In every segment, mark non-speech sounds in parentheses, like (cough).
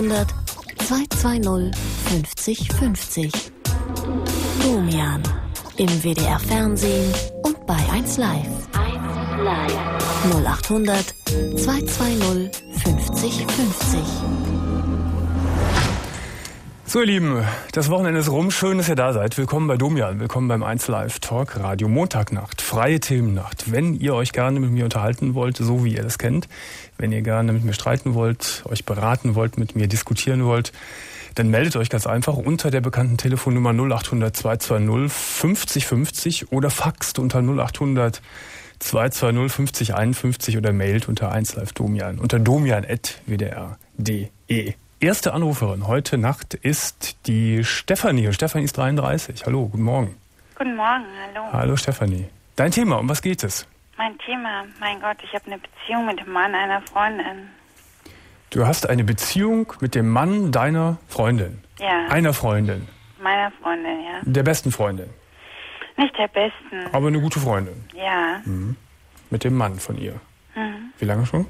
0800 220 50 50. Domian. Im WDR Fernsehen und bei 1 Live. 0800 220 50 50. So, ihr Lieben, das Wochenende ist rum. Schön, dass ihr da seid. Willkommen bei Domian. Willkommen beim 1 Live Talk Radio Montagnacht. Freie Themennacht. Wenn ihr euch gerne mit mir unterhalten wollt, so wie ihr das kennt, wenn ihr gerne mit mir streiten wollt, euch beraten wollt, mit mir diskutieren wollt, dann meldet euch ganz einfach unter der bekannten Telefonnummer 0800 220 50 50 oder faxt unter 0800 220 50 51 oder mailt unter 1 Live Domian unter domian.wdr.de. Erste Anruferin heute Nacht ist die Stefanie. Stefanie ist 33. Hallo, guten Morgen. Guten Morgen, hallo. Hallo Stefanie. Dein Thema, um was geht es? Mein Thema, mein Gott, ich habe eine Beziehung mit dem Mann einer Freundin. Du hast eine Beziehung mit dem Mann deiner Freundin. Ja. Einer Freundin. Meiner Freundin, ja. Der besten Freundin. Nicht der besten. Aber eine gute Freundin. Ja. Mhm. Mit dem Mann von ihr. Mhm. Wie lange schon?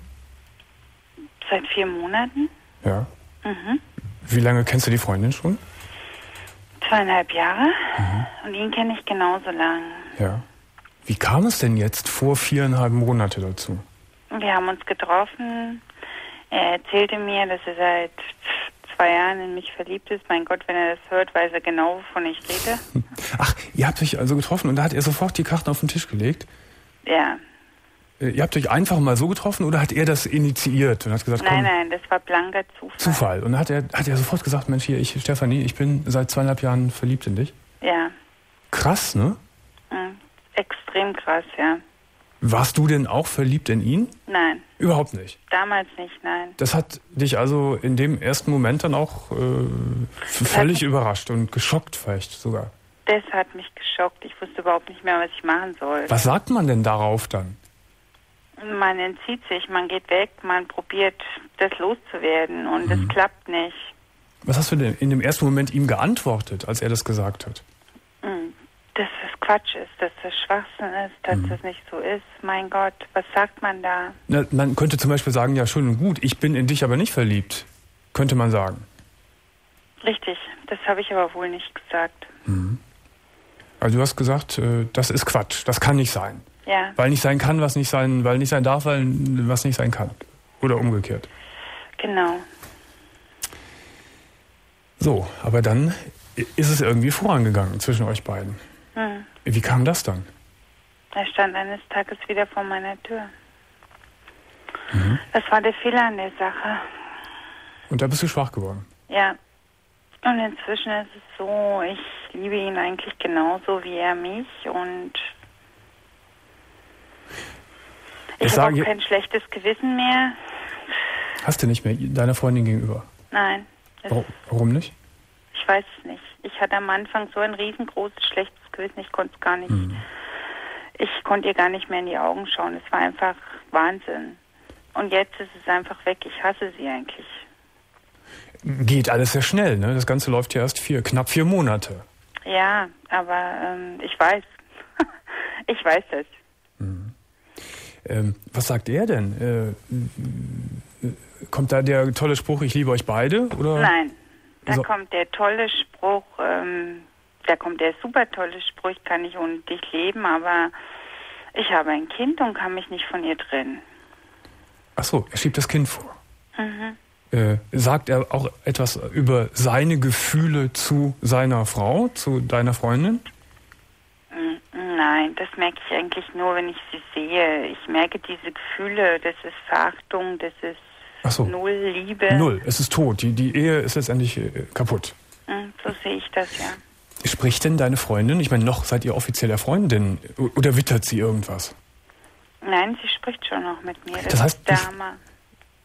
Seit vier Monaten. Ja. Mhm. Wie lange kennst du die Freundin schon? Zweieinhalb Jahre. Mhm. Und ihn kenne ich genauso lang. Ja. Wie kam es denn jetzt vor viereinhalb Monate dazu? Wir haben uns getroffen. Er erzählte mir, dass er seit zwei Jahren in mich verliebt ist. Mein Gott, wenn er das hört, weiß er genau, wovon ich rede. (laughs) Ach, ihr habt euch also getroffen und da hat er sofort die Karten auf den Tisch gelegt? Ja. Äh, Ihr habt euch einfach mal so getroffen oder hat er das initiiert und hat gesagt, komm, Nein, nein, das war blanker Zufall. Zufall. Und dann hat er, hat er sofort gesagt, Mensch, hier, ich, Stefanie, ich bin seit zweieinhalb Jahren verliebt in dich. Ja. Krass, ne? Mhm. Extrem krass, ja. Warst du denn auch verliebt in ihn? Nein. Überhaupt nicht. Damals nicht, nein. Das hat dich also in dem ersten Moment dann auch äh, völlig überrascht und geschockt vielleicht sogar. Das hat mich geschockt. Ich wusste überhaupt nicht mehr, was ich machen soll. Was sagt man denn darauf dann? Man entzieht sich, man geht weg, man probiert, das loszuwerden und Mhm. es klappt nicht. Was hast du denn in dem ersten Moment ihm geantwortet, als er das gesagt hat? Mhm. Dass das Quatsch ist, dass das Schwachsinn ist, dass Mhm. das nicht so ist. Mein Gott, was sagt man da? Na, man könnte zum Beispiel sagen, ja, schön und gut, ich bin in dich aber nicht verliebt. Könnte man sagen. Richtig, das habe ich aber wohl nicht gesagt. Also du hast gesagt, äh, das ist Quatsch, das kann nicht sein. Ja, Weil nicht sein kann, was nicht sein, weil nicht sein darf, weil was nicht sein kann. Oder umgekehrt. genau. So, aber dann ist es irgendwie vorangegangen zwischen euch beiden. Hm. Wie kam das dann? Er stand eines Tages wieder vor meiner Tür. Mhm. Das war der Fehler an der Sache. Und da bist du schwach geworden. Ja. Und inzwischen ist es so, ich liebe ihn eigentlich genauso wie er mich und Ich habe auch kein schlechtes Gewissen mehr. Hast du nicht mehr deiner Freundin gegenüber? Nein, Warum, nicht? ich weiß es nicht. Ich hatte am Anfang so ein riesengroßes schlechtes Gewissen, ich konnte es gar nicht. Mhm. Ich konnte ihr gar nicht mehr in die Augen schauen. Es war einfach Wahnsinn. Und jetzt ist es einfach weg. Ich hasse sie eigentlich. Geht alles sehr schnell, ne? Das Ganze läuft ja erst vier, knapp vier Monate. Ja, aber ähm, ich weiß. (laughs) ich weiß es. Ähm, was sagt er denn? Äh, kommt da der tolle Spruch, ich liebe euch beide? Oder? Nein, da So. kommt der tolle Spruch, ähm, da kommt der super tolle Spruch, ich kann nicht ohne dich leben, aber ich habe ein Kind und kann mich nicht von ihr trennen. Ach so, er schiebt das Kind vor. Mhm. Äh, sagt er auch etwas über seine Gefühle zu seiner Frau, zu deiner Freundin? Nein, das merke ich eigentlich nur, wenn ich sie sehe. Ich merke diese Gefühle, das ist Verachtung, das ist Ach so. Null Liebe. Null, es ist tot. Die, die Ehe ist letztendlich äh, kaputt. Mm, So sehe ich das, ja. Spricht denn deine Freundin, ich meine, noch seid ihr offizieller Freundin, oder wittert sie irgendwas? Nein, sie spricht schon noch mit mir. Das, Das heißt, ist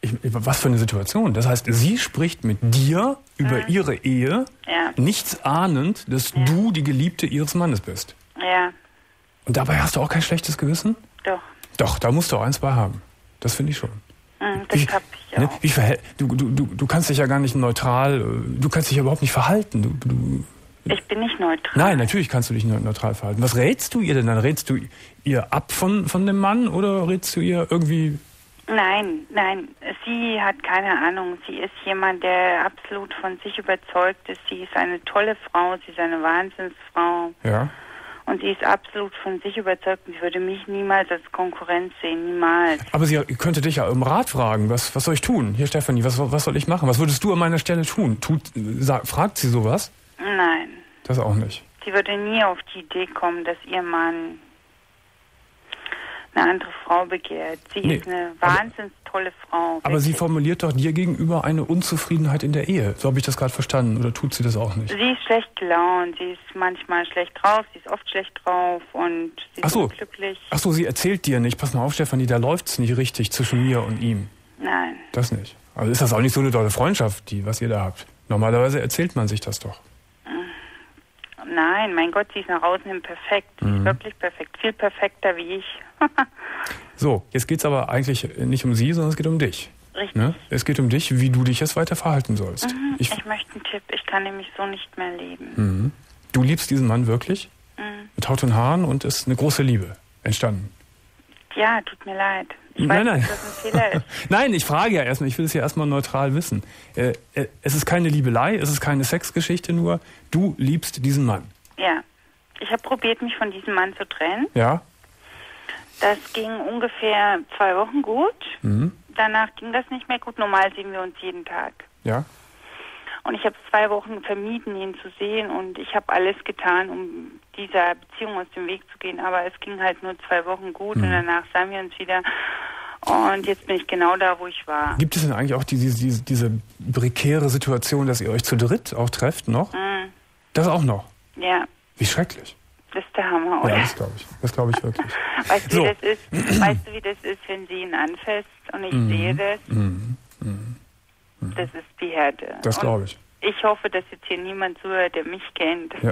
ich- was für eine Situation. Das heißt, sie spricht mit dir über Mhm. ihre Ehe, Ja, nichts ahnend, dass du die Geliebte ihres Mannes bist. Ja, Und dabei hast du auch kein schlechtes Gewissen? doch. Doch, da musst du auch eins bei haben. Das finde ich schon. Mm, Das Wie- hab ich Ne? auch. Wie verhält, du, du, du, du kannst dich ja gar nicht neutral, äh, du kannst dich ja überhaupt nicht verhalten. Du, du, Ich bin nicht neutral. Nein, natürlich kannst du dich neutral verhalten. Was rätst du ihr denn dann? Rätst du ihr ab von, von dem Mann oder rätst du ihr irgendwie Nein, nein, sie hat keine Ahnung. Sie ist jemand, der absolut von sich überzeugt ist. Sie ist eine tolle Frau, sie ist eine Wahnsinnsfrau. Ja. Und sie ist absolut von sich überzeugt. Sie würde mich niemals als Konkurrenz sehen, niemals. Aber sie könnte dich ja um Rat fragen. Was, was soll ich tun? Hier, Stefanie, was, was soll ich machen? Was würdest du an meiner Stelle tun? Tut, sag, fragt sie sowas? Nein. Das auch nicht. Sie würde nie auf die Idee kommen, dass ihr Mann eine andere Frau begehrt. Sie nee, ist eine wahnsinnig tolle Frau. Aber sie formuliert doch dir gegenüber eine Unzufriedenheit in der Ehe. So habe ich das gerade verstanden. Oder tut sie das auch nicht? Sie ist schlecht gelaunt. Sie ist manchmal schlecht drauf. Sie ist oft schlecht drauf und sie ist Ach so. unglücklich. Ach so, sie erzählt dir nicht. Pass mal auf, Stefanie, da läuft es nicht richtig zwischen mir und ihm. Nein. Das nicht. Also ist das auch nicht so eine tolle Freundschaft, die, was ihr da habt. Normalerweise erzählt man sich das doch. Nein, mein Gott, sie ist nach außen hin perfekt. Mhm. Wirklich perfekt. Viel perfekter wie ich. (laughs) so, jetzt geht es aber eigentlich nicht um sie, sondern es geht um dich. Richtig. Ne? Es geht um dich, wie du dich jetzt weiter verhalten sollst. Mhm, ich, ich, möchte einen Tipp. Ich kann nämlich so nicht mehr leben. Mhm. Du liebst diesen Mann wirklich? Mhm. Mit Haut und Haaren und ist eine große Liebe entstanden. Ja, tut mir leid. Ich nein, weiß, nein. dass das ein Fehler ist. (laughs) nein, ich frage ja erstmal, ich will es ja erstmal neutral wissen. Äh, äh, es ist keine Liebelei, es ist keine Sexgeschichte nur. Du liebst diesen Mann. Ja. Ich habe probiert, mich von diesem Mann zu trennen. Ja. Das ging ungefähr zwei Wochen gut. Mhm. Danach ging das nicht mehr gut. Normal sehen wir uns jeden Tag. Ja. Und ich habe zwei Wochen vermieden, ihn zu sehen. Und ich habe alles getan, um dieser Beziehung aus dem Weg zu gehen. Aber es ging halt nur zwei Wochen gut. Mhm. Und danach sahen wir uns wieder. Und jetzt bin ich genau da, wo ich war. Gibt es denn eigentlich auch diese, diese, diese prekäre Situation, dass ihr euch zu dritt auch trefft noch? Mhm. Das auch noch? Ja. Wie schrecklich. Das ist der Hammer, oder? Ja, das glaube ich. Das glaube ich wirklich. (laughs) weißt, du, so. wie das ist? weißt du, wie das ist, wenn sie ihn anfasst und ich mhm. sehe das? Mhm. Mhm. Das ist die Härte. Das glaube ich. Ich hoffe, dass jetzt hier niemand zuhört, der mich kennt. Ja.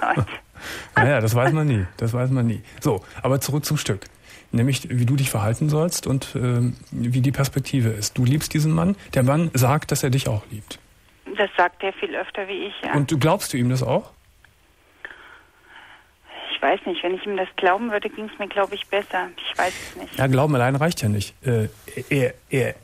Mein (laughs) Gott. (laughs) naja, das weiß man nie. Das weiß man nie. So, aber zurück zum Stück. Nämlich, wie du dich verhalten sollst und äh, wie die Perspektive ist. Du liebst diesen Mann. Der Mann sagt, dass er dich auch liebt. Das sagt er viel öfter wie ich, ja. Und du glaubst du ihm das auch? Ich weiß nicht, wenn ich ihm das glauben würde, ging es mir, glaube ich, besser. Ich weiß es nicht. Ja, Glauben allein reicht ja nicht. Äh, er, er,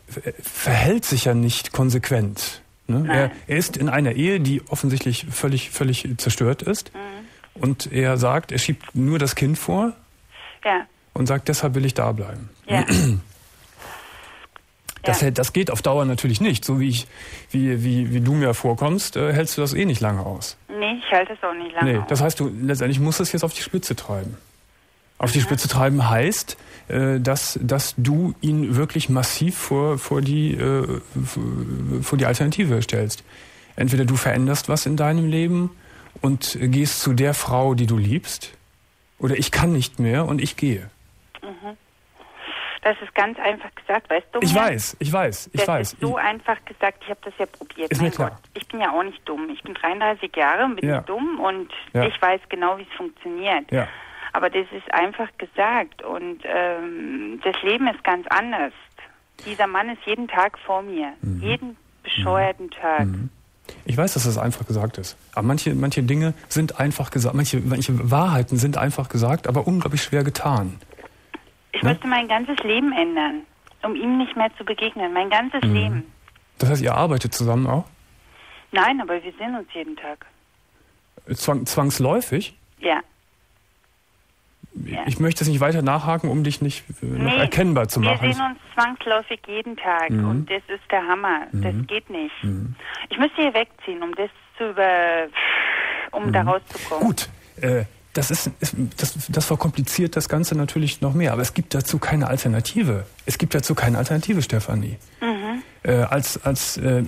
verhält sich ja nicht konsequent. Ne? Er, er, ist in einer Ehe, die offensichtlich völlig, völlig zerstört ist. Mhm. Und er sagt, er schiebt nur das Kind vor. Ja. Und sagt, deshalb will ich da bleiben. Ja. (clears throat) Das, ja. das geht auf Dauer natürlich nicht. So wie, ich, wie, wie, wie du mir vorkommst, äh, hältst du das eh nicht lange aus. Nee, ich halte es auch nicht lange nee, Das heißt, du letztendlich musst es jetzt auf die Spitze treiben. Auf die Spitze treiben heißt, äh, dass, dass du ihn wirklich massiv vor, vor, die, äh, vor die Alternative stellst. Entweder du veränderst was in deinem Leben und gehst zu der Frau, die du liebst, oder ich kann nicht mehr und ich gehe. Das ist ganz einfach gesagt, weißt du? Ich weiß, ich weiß, ich das weiß. Ist so ich einfach gesagt, ich habe das ja probiert. Ist mir klar. Gott, ich bin ja auch nicht dumm. Ich bin 33 Jahre, bin ja. dumm und ja. ich weiß genau, wie es funktioniert. Ja. Aber das ist einfach gesagt und ähm, das Leben ist ganz anders. Dieser Mann ist jeden Tag vor mir. Mhm. Jeden bescheuerten mhm. Tag. Mhm. Ich weiß, dass das einfach gesagt ist. Aber manche, manche Dinge sind einfach gesagt, manche, manche Wahrheiten sind einfach gesagt, aber unglaublich schwer getan. Ich ne? müsste mein ganzes Leben ändern, um ihm nicht mehr zu begegnen. Mein ganzes mhm. Leben. Das heißt, ihr arbeitet zusammen auch? Nein, aber wir sehen uns jeden Tag. Zwang, zwangsläufig? Ja. Ich möchte es nicht weiter nachhaken, um dich nicht äh, nee, erkennbar zu machen. Wir sehen uns zwangsläufig jeden Tag mhm. und das ist der Hammer. Mhm. Das geht nicht. Mhm. Ich müsste hier wegziehen, um das zu über, um da mhm. rauszukommen. Gut, äh, das ist, das, das verkompliziert das Ganze natürlich noch mehr. Aber es gibt dazu keine Alternative. Es gibt dazu keine Alternative, Stefanie. Mhm. Äh, als als äh,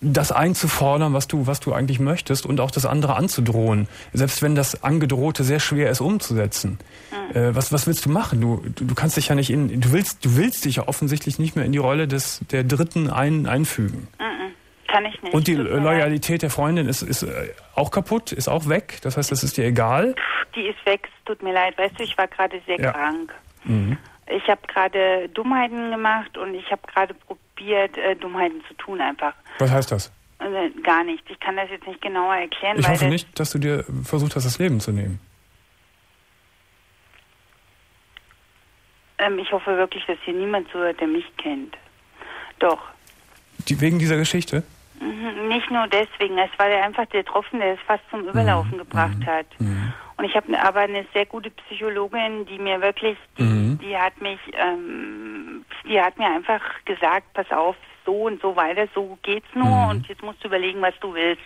das einzufordern, was du, was du eigentlich möchtest und auch das andere anzudrohen. Selbst wenn das Angedrohte sehr schwer ist umzusetzen. Mhm. Äh, was, was willst du machen? Du, du, du kannst dich ja nicht in, du willst, du willst dich ja offensichtlich nicht mehr in die Rolle des, der Dritten ein, einfügen. Mhm. Kann ich nicht. Und die Loyalität der Freundin ist, ist äh, auch kaputt, ist auch weg. Das heißt, das ist dir egal. Die ist weg, es tut mir leid. Weißt du, ich war gerade sehr ja. krank. Mhm. Ich habe gerade Dummheiten gemacht und ich habe gerade probiert, äh, Dummheiten zu tun einfach. Was heißt das? Äh, gar nichts. Ich kann das jetzt nicht genauer erklären. Ich hoffe nicht, dass du dir versucht hast, das Leben zu nehmen. Ähm, ich hoffe wirklich, dass hier niemand zuhört, der mich kennt. Doch. Die, wegen dieser Geschichte? Mhm, nicht nur deswegen. Es war der einfach der Tropfen, der es fast zum Überlaufen mhm. gebracht mhm. hat. Mhm. Und ich habe aber eine sehr gute Psychologin, die mir wirklich, die, mhm. die hat mich, ähm, die hat mir einfach gesagt, pass auf, so und so weiter, so geht's nur mhm. und jetzt musst du überlegen, was du willst.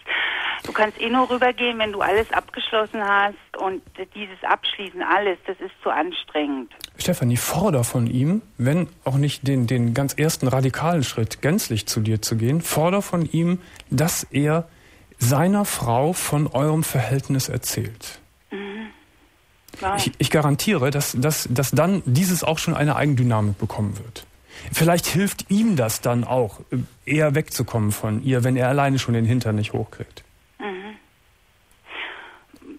Du kannst eh nur rübergehen, wenn du alles abgeschlossen hast und dieses Abschließen, alles, das ist zu anstrengend. Stefanie, forder von ihm, wenn auch nicht den, den ganz ersten radikalen Schritt, gänzlich zu dir zu gehen, forder von ihm, dass er seiner Frau von eurem Verhältnis erzählt. Mhm. Ich, ich, garantiere, dass, dass, dass dann dieses auch schon eine Eigendynamik bekommen wird. Vielleicht hilft ihm das dann auch, eher wegzukommen von ihr, wenn er alleine schon den Hintern nicht hochkriegt.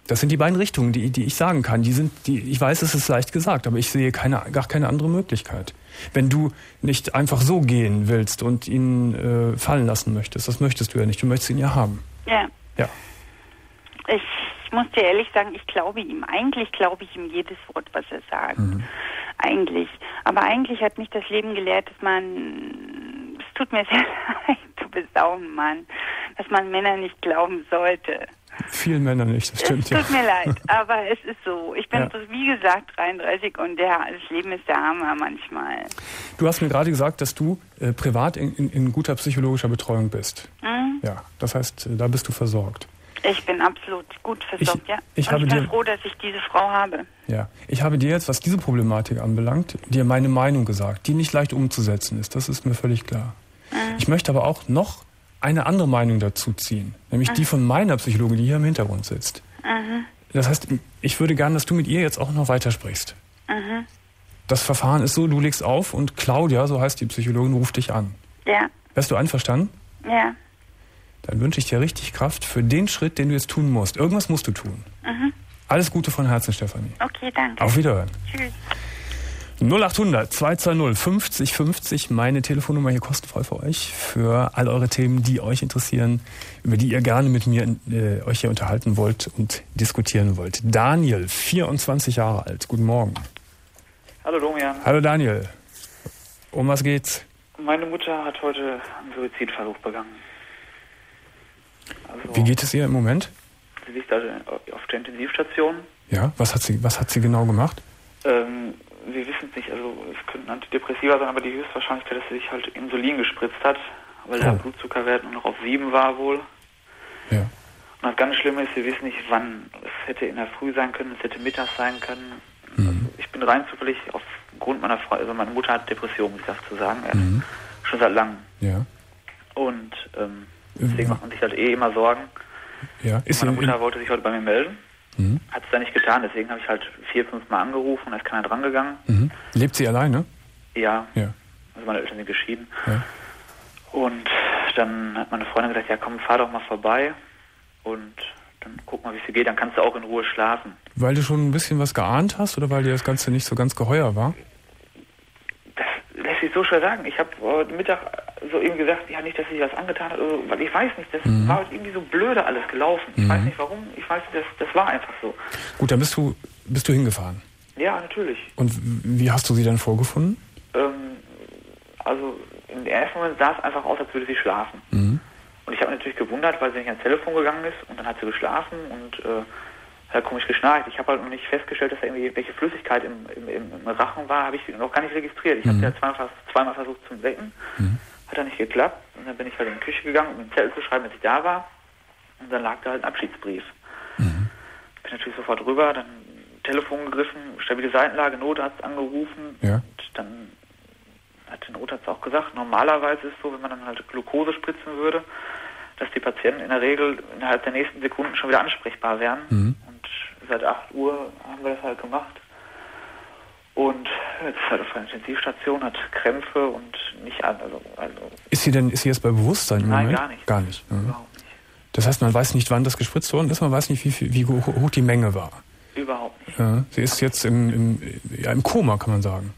Das sind die beiden Richtungen, die, die ich sagen kann. Die sind, die, ich weiß, es ist leicht gesagt, aber ich sehe keine, gar keine andere Möglichkeit. Wenn du nicht einfach so gehen willst und ihn äh, fallen lassen möchtest, das möchtest du ja nicht. Du möchtest ihn ja haben. Ja. Ja. Ich, ich muss dir ehrlich sagen, ich glaube ihm. Eigentlich glaube ich ihm jedes Wort, was er sagt. Mhm. Eigentlich. Aber eigentlich hat mich das Leben gelehrt, dass man, es tut mir (laughs) sehr leid, du bist auch ein Mann, dass man Männer nicht glauben sollte. Vielen Männern nicht, das stimmt. Es tut ja. mir leid, aber es ist so. Ich bin, ja. wie gesagt, 33 und der, das Leben ist der Hammer manchmal. Du hast mir gerade gesagt, dass du äh, privat in, in, in, guter psychologischer Betreuung bist. Mhm. Ja, das heißt, äh, da bist du versorgt. Ich bin absolut gut versorgt, ich, ja. Ich, habe ich bin dir, froh, dass ich diese Frau habe. Ja, ich habe dir jetzt, was diese Problematik anbelangt, dir meine Meinung gesagt, die nicht leicht umzusetzen ist. Das ist mir völlig klar. Mhm. Ich möchte aber auch noch eine andere Meinung dazu ziehen, nämlich mhm. die von meiner Psychologin, die hier im Hintergrund sitzt. Mhm. Das heißt, ich würde gerne, dass du mit ihr jetzt auch noch weitersprichst. Mhm. Das Verfahren ist so, du legst auf und Claudia, so heißt die Psychologin, ruft dich an. Ja. Wärst du einverstanden? Ja dann wünsche ich dir richtig Kraft für den Schritt, den du jetzt tun musst. Irgendwas musst du tun. Mhm. Alles Gute von Herzen, Stefanie. Okay, danke. Auf Wiederhören. Tschüss. 0800 220 50 50, meine Telefonnummer hier kostenfrei für euch, für all eure Themen, die euch interessieren, über die ihr gerne mit mir äh, euch hier unterhalten wollt und diskutieren wollt. Daniel, 24 Jahre alt, guten Morgen. Hallo Domian. Hallo Daniel. Um was geht's? Meine Mutter hat heute einen Suizidversuch begangen. Also, Wie geht es ihr im Moment? Sie liegt also auf der Intensivstation. Ja, was hat sie, was hat sie genau gemacht? Ähm, wir wissen es nicht, also es könnten Antidepressiva sein, aber die Höchstwahrscheinlichkeit, dass sie sich halt Insulin gespritzt hat, weil oh. der Blutzuckerwert nur noch auf 7 war wohl. Ja. Und das ganz Schlimme ist, wir wissen nicht wann. Es hätte in der Früh sein können, es hätte mittags sein können. Mhm. Also ich bin rein zufällig aufgrund meiner Frau, also meine Mutter hat Depressionen, muss ich das zu sagen, mhm. schon seit langem. Ja. Und ähm, Deswegen macht man sich halt eh immer Sorgen. Ja. Ist meine Mutter wollte sich heute bei mir melden. Mhm. Hat es da nicht getan, deswegen habe ich halt vier, fünf Mal angerufen, da ist keiner dran gegangen. Mhm. Lebt sie alleine? Ja. ja. Also meine Eltern sind geschieden. Ja. Und dann hat meine Freundin gesagt, ja komm, fahr doch mal vorbei und dann guck mal, wie es dir geht, dann kannst du auch in Ruhe schlafen. Weil du schon ein bisschen was geahnt hast oder weil dir das Ganze nicht so ganz geheuer war? lässt sich so schwer sagen. Ich habe heute Mittag so eben gesagt, ja nicht, dass sich was angetan hat, also, weil ich weiß nicht, das mhm. war irgendwie so blöde alles gelaufen. Ich mhm. weiß nicht warum, ich weiß nicht, das, das war einfach so. Gut, dann bist du, bist du hingefahren? Ja, natürlich. Und wie hast du sie dann vorgefunden? Ähm, also im ersten Moment sah es einfach aus, als würde sie schlafen. Mhm. Und ich habe mich natürlich gewundert, weil sie nicht ans Telefon gegangen ist und dann hat sie geschlafen und äh, hat komisch geschnarcht. Ich habe halt noch nicht festgestellt, dass da irgendwie welche Flüssigkeit im, im, im Rachen war, habe ich noch gar nicht registriert. Ich mhm. habe sie ja zweimal, zweimal versucht zu wecken, mhm. Hat dann nicht geklappt. Und dann bin ich halt in die Küche gegangen, um einen Zettel zu schreiben, dass ich da war. Und dann lag da halt ein Abschiedsbrief. Mhm. Bin natürlich sofort rüber, dann Telefon gegriffen, stabile Seitenlage, Notarzt angerufen. Ja. Und dann hat der Notarzt auch gesagt, normalerweise ist es so, wenn man dann halt Glucose spritzen würde, dass die Patienten in der Regel innerhalb der nächsten Sekunden schon wieder ansprechbar wären. Mhm seit 8 Uhr haben wir das halt gemacht. Und jetzt ist halt auf der Intensivstation, hat Krämpfe und nicht an. Also, also ist sie denn, ist sie jetzt bei Bewusstsein im Nein, Moment? gar nicht. Gar nicht. Überhaupt nicht. Das heißt, man weiß nicht, wann das gespritzt worden ist, man weiß nicht, wie, wie hoch die Menge war. Überhaupt nicht. Ja, sie ist jetzt im, im, ja, im Koma, kann man sagen.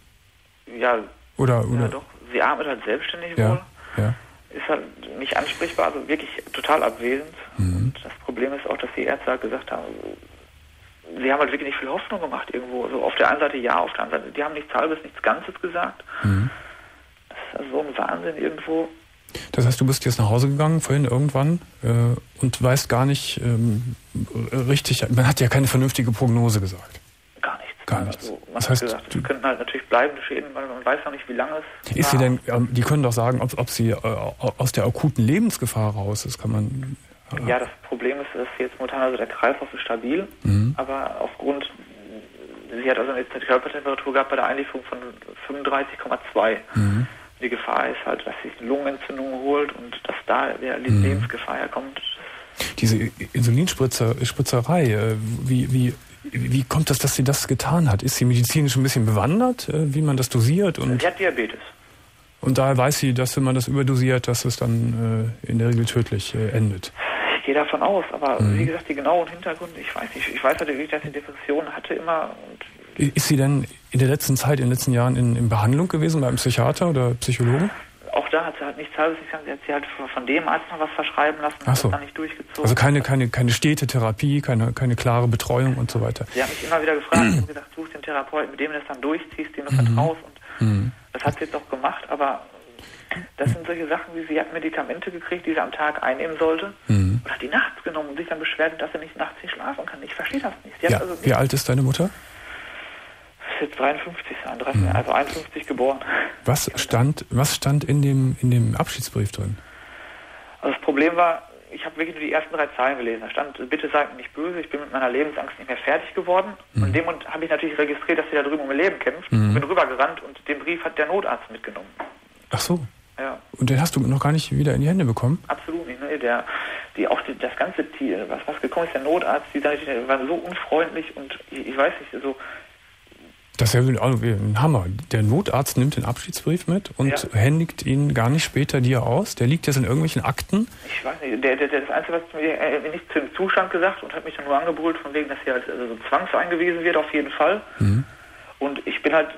Ja. Oder, oder? Ja, doch. Sie arbeitet halt selbstständig ja, wohl. Ja. ist halt nicht ansprechbar, also wirklich total abwesend. Mhm. Und das Problem ist auch, dass die Ärzte halt gesagt haben, sie haben halt wirklich nicht viel Hoffnung gemacht irgendwo. Also auf der einen Seite ja, auf der anderen Seite, die haben nichts halbes, nichts Ganzes gesagt. Mhm. Das ist also so ein Wahnsinn irgendwo. Das heißt, du bist jetzt nach Hause gegangen vorhin irgendwann äh, und weißt gar nicht ähm, richtig, man hat ja keine vernünftige Prognose gesagt. Gar nichts. Gar nichts. Also, man das heißt, hat gesagt, es könnten halt natürlich bleibende Schäden, weil man weiß noch nicht, wie lange es Ist sie denn, ähm, die können doch sagen, ob, ob sie äh, aus der akuten Lebensgefahr raus ist, kann man... Ja, das Problem ist, dass jetzt momentan also der Kreislauf ist stabil, mhm. aber aufgrund sie hat also eine Körpertemperatur gehabt bei der Einlieferung von 35,2. Mhm. Die Gefahr ist halt, dass sich eine Lungenentzündung holt und dass da die mhm. Lebensgefahr herkommt. Diese Insulinspritzerei, äh, wie, wie, wie kommt das, dass sie das getan hat? Ist sie medizinisch ein bisschen bewandert, äh, wie man das dosiert? Und sie hat Diabetes. Und daher weiß sie, dass wenn man das überdosiert, dass es dann äh, in der Regel tödlich äh, endet. Ich gehe davon aus, aber mhm. wie gesagt, die genauen Hintergründe, ich weiß nicht. Ich weiß natürlich, dass sie Depressionen hatte immer und ist sie denn in der letzten Zeit, in den letzten Jahren in, in Behandlung gewesen beim Psychiater oder Psychologen? Auch da hat sie halt nichts halbes. Sie hat sie halt von dem Arzt noch was verschreiben lassen Ach so. das dann nicht durchgezogen. Also keine, keine, keine stete Therapie, keine, keine klare Betreuung und so weiter. Sie hat mich immer wieder gefragt und gesagt, such den Therapeuten, mit dem du das dann durchziehst, dem du mhm. vertraust. Und mhm. das hat sie jetzt auch gemacht, aber das sind solche Sachen, wie sie hat Medikamente gekriegt, die sie am Tag einnehmen sollte. Mhm. Und hat die nachts genommen und sich dann beschwert, dass sie nicht nachts nicht schlafen kann. Ich verstehe das nicht. Ja, also wie alt ist deine Mutter? jetzt 53 sein, 30, mhm. also 51 geboren. Was stand, was stand in dem, in dem Abschiedsbrief drin? Also das Problem war, ich habe wirklich nur die ersten drei Zeilen gelesen. Da stand, bitte seid mir nicht böse, ich bin mit meiner Lebensangst nicht mehr fertig geworden. Mhm. Und in dem Moment habe ich natürlich registriert, dass sie da drüben um ihr Leben kämpft. Mhm. Bin rübergerannt und den Brief hat der Notarzt mitgenommen. Ach so. Ja. Und den hast du noch gar nicht wieder in die Hände bekommen? Absolut nicht. Ne? Der, die, auch das ganze Tier, was, was gekommen ist, der Notarzt, die, waren so unfreundlich und ich, ich weiß nicht, so das ist ja ein Hammer. Der Notarzt nimmt den Abschiedsbrief mit und ja. händigt ihn gar nicht später dir aus. Der liegt jetzt in irgendwelchen Akten. Ich weiß nicht. Der, der, der das Einzige, was mir äh, nicht zu dem Zustand gesagt und hat mich dann nur angebrüllt, von wegen, dass er als also so zwangseingewiesen wird, auf jeden Fall. Mhm. Und ich bin halt,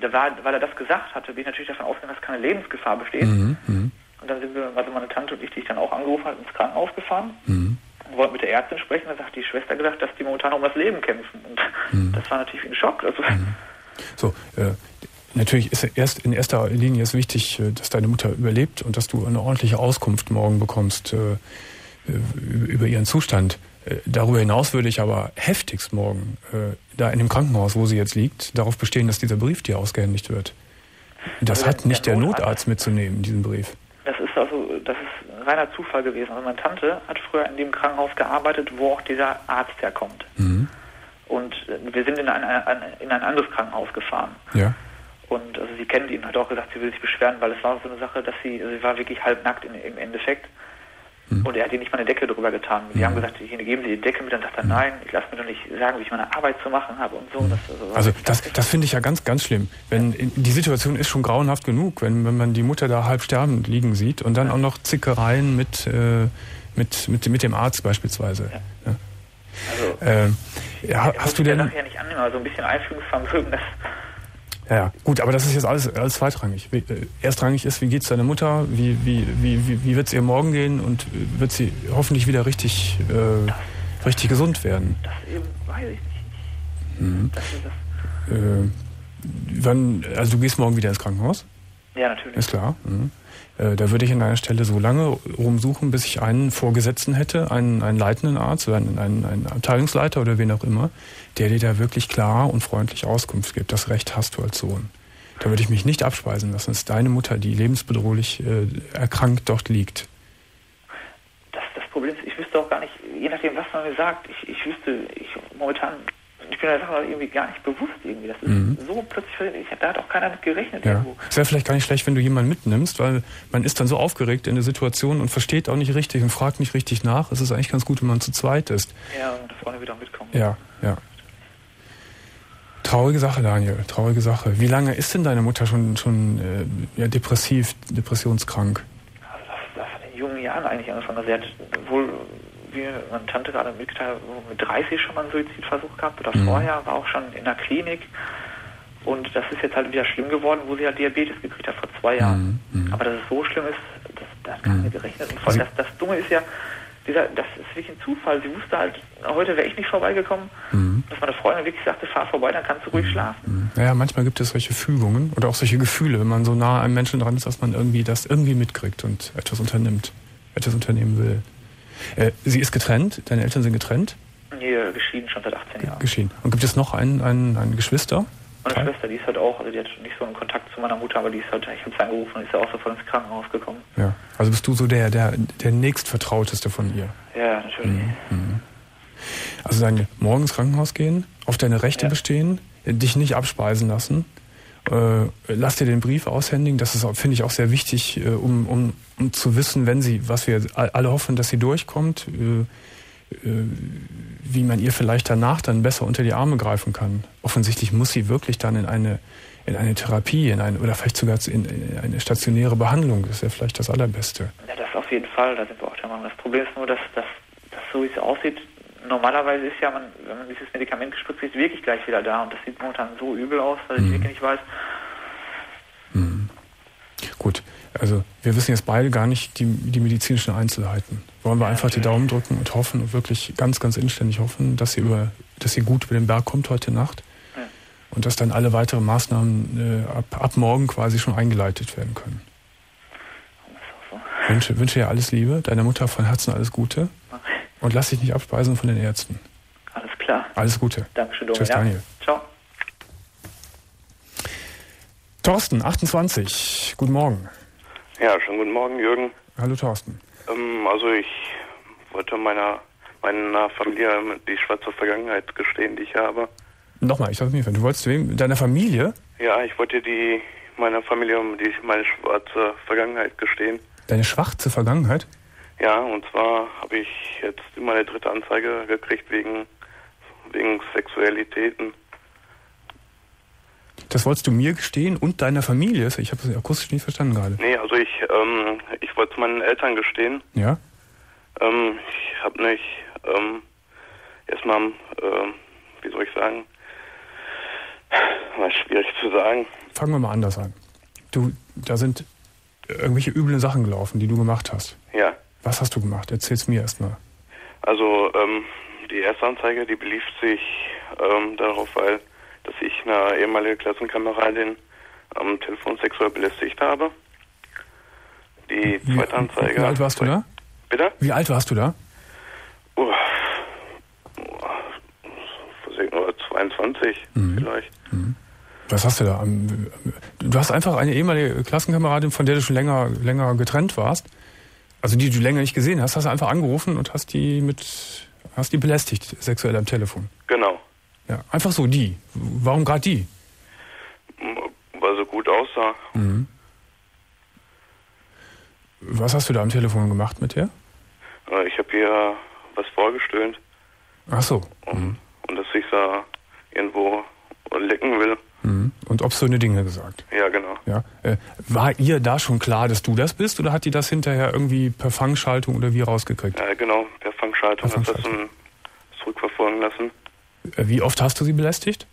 da war, weil er das gesagt hatte, bin ich natürlich davon ausgegangen, dass keine Lebensgefahr besteht. Mhm. Mhm. Und dann sind wir, also meine Tante und ich, die ich dann auch angerufen hat, ins Krankenhaus gefahren. Mhm und wollten mit der Ärztin sprechen. Da sagt die Schwester gesagt, dass die momentan um das Leben kämpfen. Und mhm. das war natürlich ein Schock. Also, mhm. So, äh, natürlich ist erst in erster Linie ist wichtig, äh, dass deine Mutter überlebt und dass du eine ordentliche Auskunft morgen bekommst äh, äh über ihren Zustand. Äh, darüber hinaus würde ich aber heftigst morgen äh, da in dem Krankenhaus, wo sie jetzt liegt, darauf bestehen, dass dieser Brief dir ausgehändigt wird. Das also hat nicht der Notarzt mitzunehmen, diesen Brief. Das ist also, das ist reiner Zufall gewesen. Also meine Tante hat früher in dem Krankenhaus gearbeitet, wo auch dieser Arzt herkommt. Mhm. Und wir sind in ein, in ein anderes Krankenhaus gefahren. Ja. Und also sie kennt ihn, hat auch gesagt, sie will sich beschweren, weil es war so eine Sache, dass sie, also sie war wirklich halbnackt im Endeffekt. Mhm. Und er hat ihr nicht mal eine Decke drüber getan. Die mhm. haben gesagt, ich geben Sie die Decke mit, dann sagt er, nein, ich lasse mir doch nicht sagen, wie ich meine Arbeit zu machen habe und so. Mhm. Das, also, also das, das finde ich ja ganz, ganz schlimm. Wenn die Situation ist schon grauenhaft genug, wenn, wenn man die Mutter da halb sterbend liegen sieht und dann auch noch Zickereien mit, äh, mit, mit, mit dem Arzt beispielsweise. Ja. Ja. Also, ähm, ja, hast du denn. Ja nicht annehmen, aber so ein bisschen Einfühlungsvermögen, das. Ja, ja, gut, aber das ist jetzt alles, alles zweitrangig. Äh, erstrangig ist, wie geht's deiner Mutter, wie, wie, wie, wie, wie wird es ihr morgen gehen und wird sie hoffentlich wieder richtig, äh, das, richtig gesund werden? Das eben weiß ich nicht. Mhm. Das das. Äh, wann, also du gehst morgen wieder ins Krankenhaus? Ja, natürlich. Ist klar. Mhm. Äh, da würde ich an deiner Stelle so lange rumsuchen, bis ich einen Vorgesetzten hätte, einen, einen leitenden Arzt oder einen, einen, einen Abteilungsleiter oder wen auch immer, der dir da wirklich klar und freundlich Auskunft gibt. Das Recht hast du als Sohn. Da würde ich mich nicht abspeisen lassen. Es ist deine Mutter, die lebensbedrohlich äh, erkrankt dort liegt. Das, das Problem ist, ich wüsste auch gar nicht, je nachdem, was man mir sagt, ich, ich wüsste, ich momentan ich bin der Sache irgendwie gar nicht bewusst irgendwie. Das ist mhm. so plötzlich, ich, da hat auch keiner mit gerechnet. Ja. Es wäre vielleicht gar nicht schlecht, wenn du jemanden mitnimmst, weil man ist dann so aufgeregt in der Situation und versteht auch nicht richtig und fragt nicht richtig nach. Es ist eigentlich ganz gut, wenn man zu zweit ist. Ja, und da vorne wieder mitkommen. Ja, ja. Traurige Sache, Daniel, traurige Sache. Wie lange ist denn deine Mutter schon, schon äh, ja, depressiv, depressionskrank? Also das, das hat in jungen Jahren eigentlich angefangen. Sie hat wohl wie meine Tante gerade mitgeteilt mit 30 schon mal einen Suizidversuch gehabt oder mhm. vorher, war auch schon in der Klinik. Und das ist jetzt halt wieder schlimm geworden, wo sie halt Diabetes gekriegt hat vor zwei Jahren. Mhm. mhm. Aber dass es so schlimm ist, das das kann mhm. gerechnet. Und vor allem das, das Dumme ist ja, dieser, das ist wirklich ein Zufall. Sie wusste halt, heute wäre ich nicht vorbeigekommen, mhm. dass meine Freundin wirklich sagte, fahr vorbei, dann kannst du ruhig mhm. schlafen. Naja, mhm. manchmal gibt es solche Fügungen oder auch solche Gefühle, wenn man so nah am Menschen dran ist, dass man irgendwie das irgendwie mitkriegt und etwas unternimmt, etwas unternehmen will. Äh, sie ist getrennt, deine Eltern sind getrennt? Nee, geschieden schon seit 18 Jahren. Geschieden. Und gibt es noch einen, einen, einen Geschwister? Meine Teil? Schwester, die ist halt auch, also die hat nicht so einen Kontakt zu meiner Mutter, aber die ist halt, ich habe sie angerufen und ist ja auch sofort ins Krankenhaus gekommen. Ja, also bist du so der, der, der nächstvertrauteste von ihr? Ja, natürlich. Mhm. mhm. Also dann morgens Krankenhaus gehen, auf deine Rechte ja. bestehen, dich nicht abspeisen lassen, äh, lass dir den Brief aushändigen. Das ist, finde ich, auch sehr wichtig, äh, um, um, um zu wissen, wenn sie, was wir alle hoffen, dass sie durchkommt, äh, wie man ihr vielleicht danach dann besser unter die Arme greifen kann. Offensichtlich muss sie wirklich dann in eine, in eine Therapie, in eine, oder vielleicht sogar in, eine stationäre Behandlung. Das wäre vielleicht das Allerbeste. Ja, das auf jeden Fall, da sind wir auch der Meinung. Das Problem ist nur, dass, dass, dass so wie es aussieht, normalerweise ist ja, man, wenn man dieses Medikament gespritzt ist, wirklich gleich wieder da. Und das sieht momentan so übel aus, dass ich mhm. wirklich nicht weiß. Mhm. Gut, also wir wissen jetzt beide gar nicht die, die medizinischen Einzelheiten. Wollen wir einfach die Daumen drücken und hoffen und wirklich ganz, ganz inständig hoffen, dass sie, über, dass sie gut über den Berg kommt heute Nacht ja. und dass dann alle weiteren Maßnahmen äh, ab, ab morgen quasi schon eingeleitet werden können. So. Wünsche, wünsche dir alles Liebe, deiner Mutter von Herzen alles Gute und lass dich nicht abspeisen von den Ärzten. Alles klar. Alles Gute. Dankeschön, Tschüss, ja. Daniel. Ciao. Thorsten, 28. Guten Morgen. Ja, schönen guten Morgen, Jürgen. Hallo, Thorsten. Ähm, also ich wollte meiner, meiner Familie die schwarze Vergangenheit gestehen, die ich habe. Nochmal, ich sage nicht, du wolltest wem? Deiner Familie? Ja, ich wollte die meiner Familie die meine schwarze Vergangenheit gestehen. Deine schwarze Vergangenheit? Ja, und zwar habe ich jetzt meine dritte Anzeige gekriegt wegen wegen Sexualitäten. Das wolltest du mir gestehen und deiner Familie? Ich habe das akustisch nicht verstanden gerade. Nee, also ich, ähm, ich wollte es meinen Eltern gestehen. Ja? Ähm, ich habe nicht ähm, erstmal, ähm, wie soll ich sagen, war schwierig zu sagen. Fangen wir mal anders an. Du, da sind irgendwelche üblen Sachen gelaufen, die du gemacht hast. Ja. Was hast du gemacht? Erzähl's mir erstmal. Also, ähm, die erste Anzeige, die belief sich ähm, darauf, weil dass ich eine ehemalige Klassenkameradin am Telefon sexuell belästigt habe. Die zweite Anzeige. Wie alt warst du da? Bitte? Wie alt warst du da? Oh, 22 mhm. vielleicht. Mhm. Was hast du da? Du hast einfach eine ehemalige Klassenkameradin, von der du schon länger, länger getrennt warst, also die du länger nicht gesehen hast, hast du einfach angerufen und hast die mit, hast die belästigt sexuell am Telefon. Genau. Ja, einfach so die. Warum gerade die? Weil sie gut aussah. Mhm. Was hast du da am Telefon gemacht mit ihr? Äh, ich habe ihr was vorgestellt. Ach so. Und, mhm. und dass ich da irgendwo lecken will. Mhm. Und obszöne Dinge gesagt. Ja, genau. Ja. Äh, war ihr da schon klar, dass du das bist oder hat die das hinterher irgendwie per Fangschaltung oder wie rausgekriegt? Ja, genau, per Fangschaltung. Per Fangschaltung. Hat das zurückverfolgen lassen. Äh, wie oft hast du sie belästigt?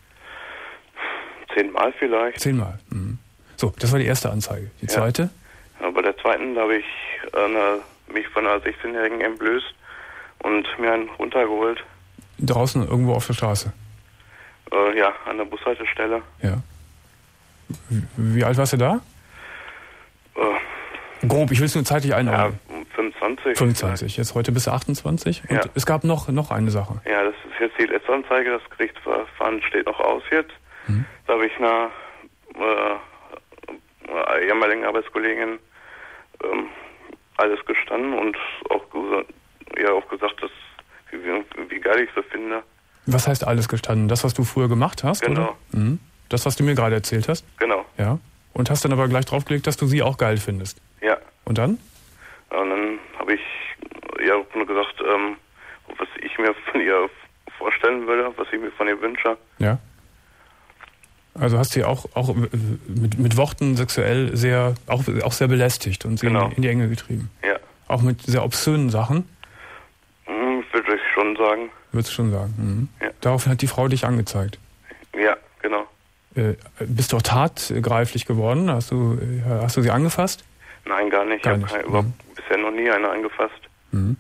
Zehnmal vielleicht. Zehnmal. Mhm. So, das war die erste Anzeige. Die ja. zweite? Ja, bei der zweiten habe ich eine, mich von einer 16-Jährigen entblößt und mir einen runtergeholt. Draußen irgendwo auf der Straße? Äh, ja, an der Bushaltestelle. Ja. Wie alt warst du da? Äh, Grob, ich will es nur zeitlich einordnen. Ja, 25. 25. Jetzt heute bist du 28. Und ja. es gab noch, noch eine Sache. Ja, das ist jetzt die letzte Anzeige. Das Gerichtsverfahren steht noch aus jetzt. Hm. Da habe ich einer äh, ehemaligen Arbeitskollegin ähm, alles gestanden und auch, ja, auch gesagt, dass, wie, wie geil ich sie finde. Was heißt alles gestanden? Das, was du früher gemacht hast? Genau. Mhm. Das, was du mir gerade erzählt hast? Genau. Ja. Und hast dann aber gleich draufgelegt, dass du sie auch geil findest? Ja. Und dann? Und dann habe ich ja nur gesagt, ähm, was ich mir von ihr vorstellen würde, was ich mir von ihr wünsche. Ja. Also hast du sie auch, auch mit, mit Worten sexuell sehr, auch, auch sehr belästigt und sie genau. in, in die Enge getrieben. Ja. Auch mit sehr obszönen Sachen? Schon sagen. Würdest du schon sagen. Mhm. Ja. Daraufhin hat die Frau dich angezeigt. Ja, genau. Äh, bist du auch tatgreiflich geworden? Hast du, äh, hast du sie angefasst? Nein, gar nicht. Gar ich habe überhaupt Mhm. bisher noch nie eine angefasst. Mhm.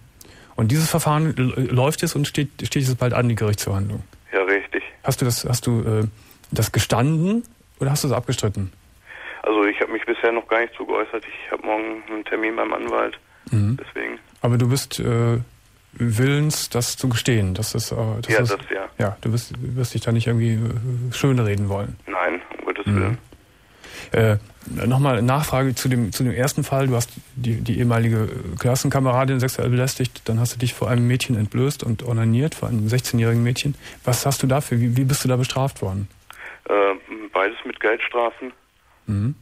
Und dieses Verfahren läuft jetzt und steht, steht jetzt bald an, die Gerichtsverhandlung. Ja, richtig. Hast du das, hast du äh, das gestanden oder hast du es abgestritten? Also ich habe mich bisher noch gar nicht zu geäußert. Ich habe morgen einen Termin beim Anwalt. Mhm. Deswegen. Aber du bist äh, willens, das zu gestehen. Das ist, äh, das ja, ist, das ja. ja, du wirst, wirst dich da nicht irgendwie äh, schönreden wollen. Nein, um Gottes Mhm. Willen. Äh, Nochmal Nachfrage zu dem, zu dem ersten Fall. Du hast die, die ehemalige Klassenkameradin sexuell belästigt, dann hast du dich vor einem Mädchen entblößt und onaniert, vor einem 16-jährigen Mädchen. Was hast du dafür? Wie, wie bist du da bestraft worden? Äh, beides mit Geldstrafen. Mhm.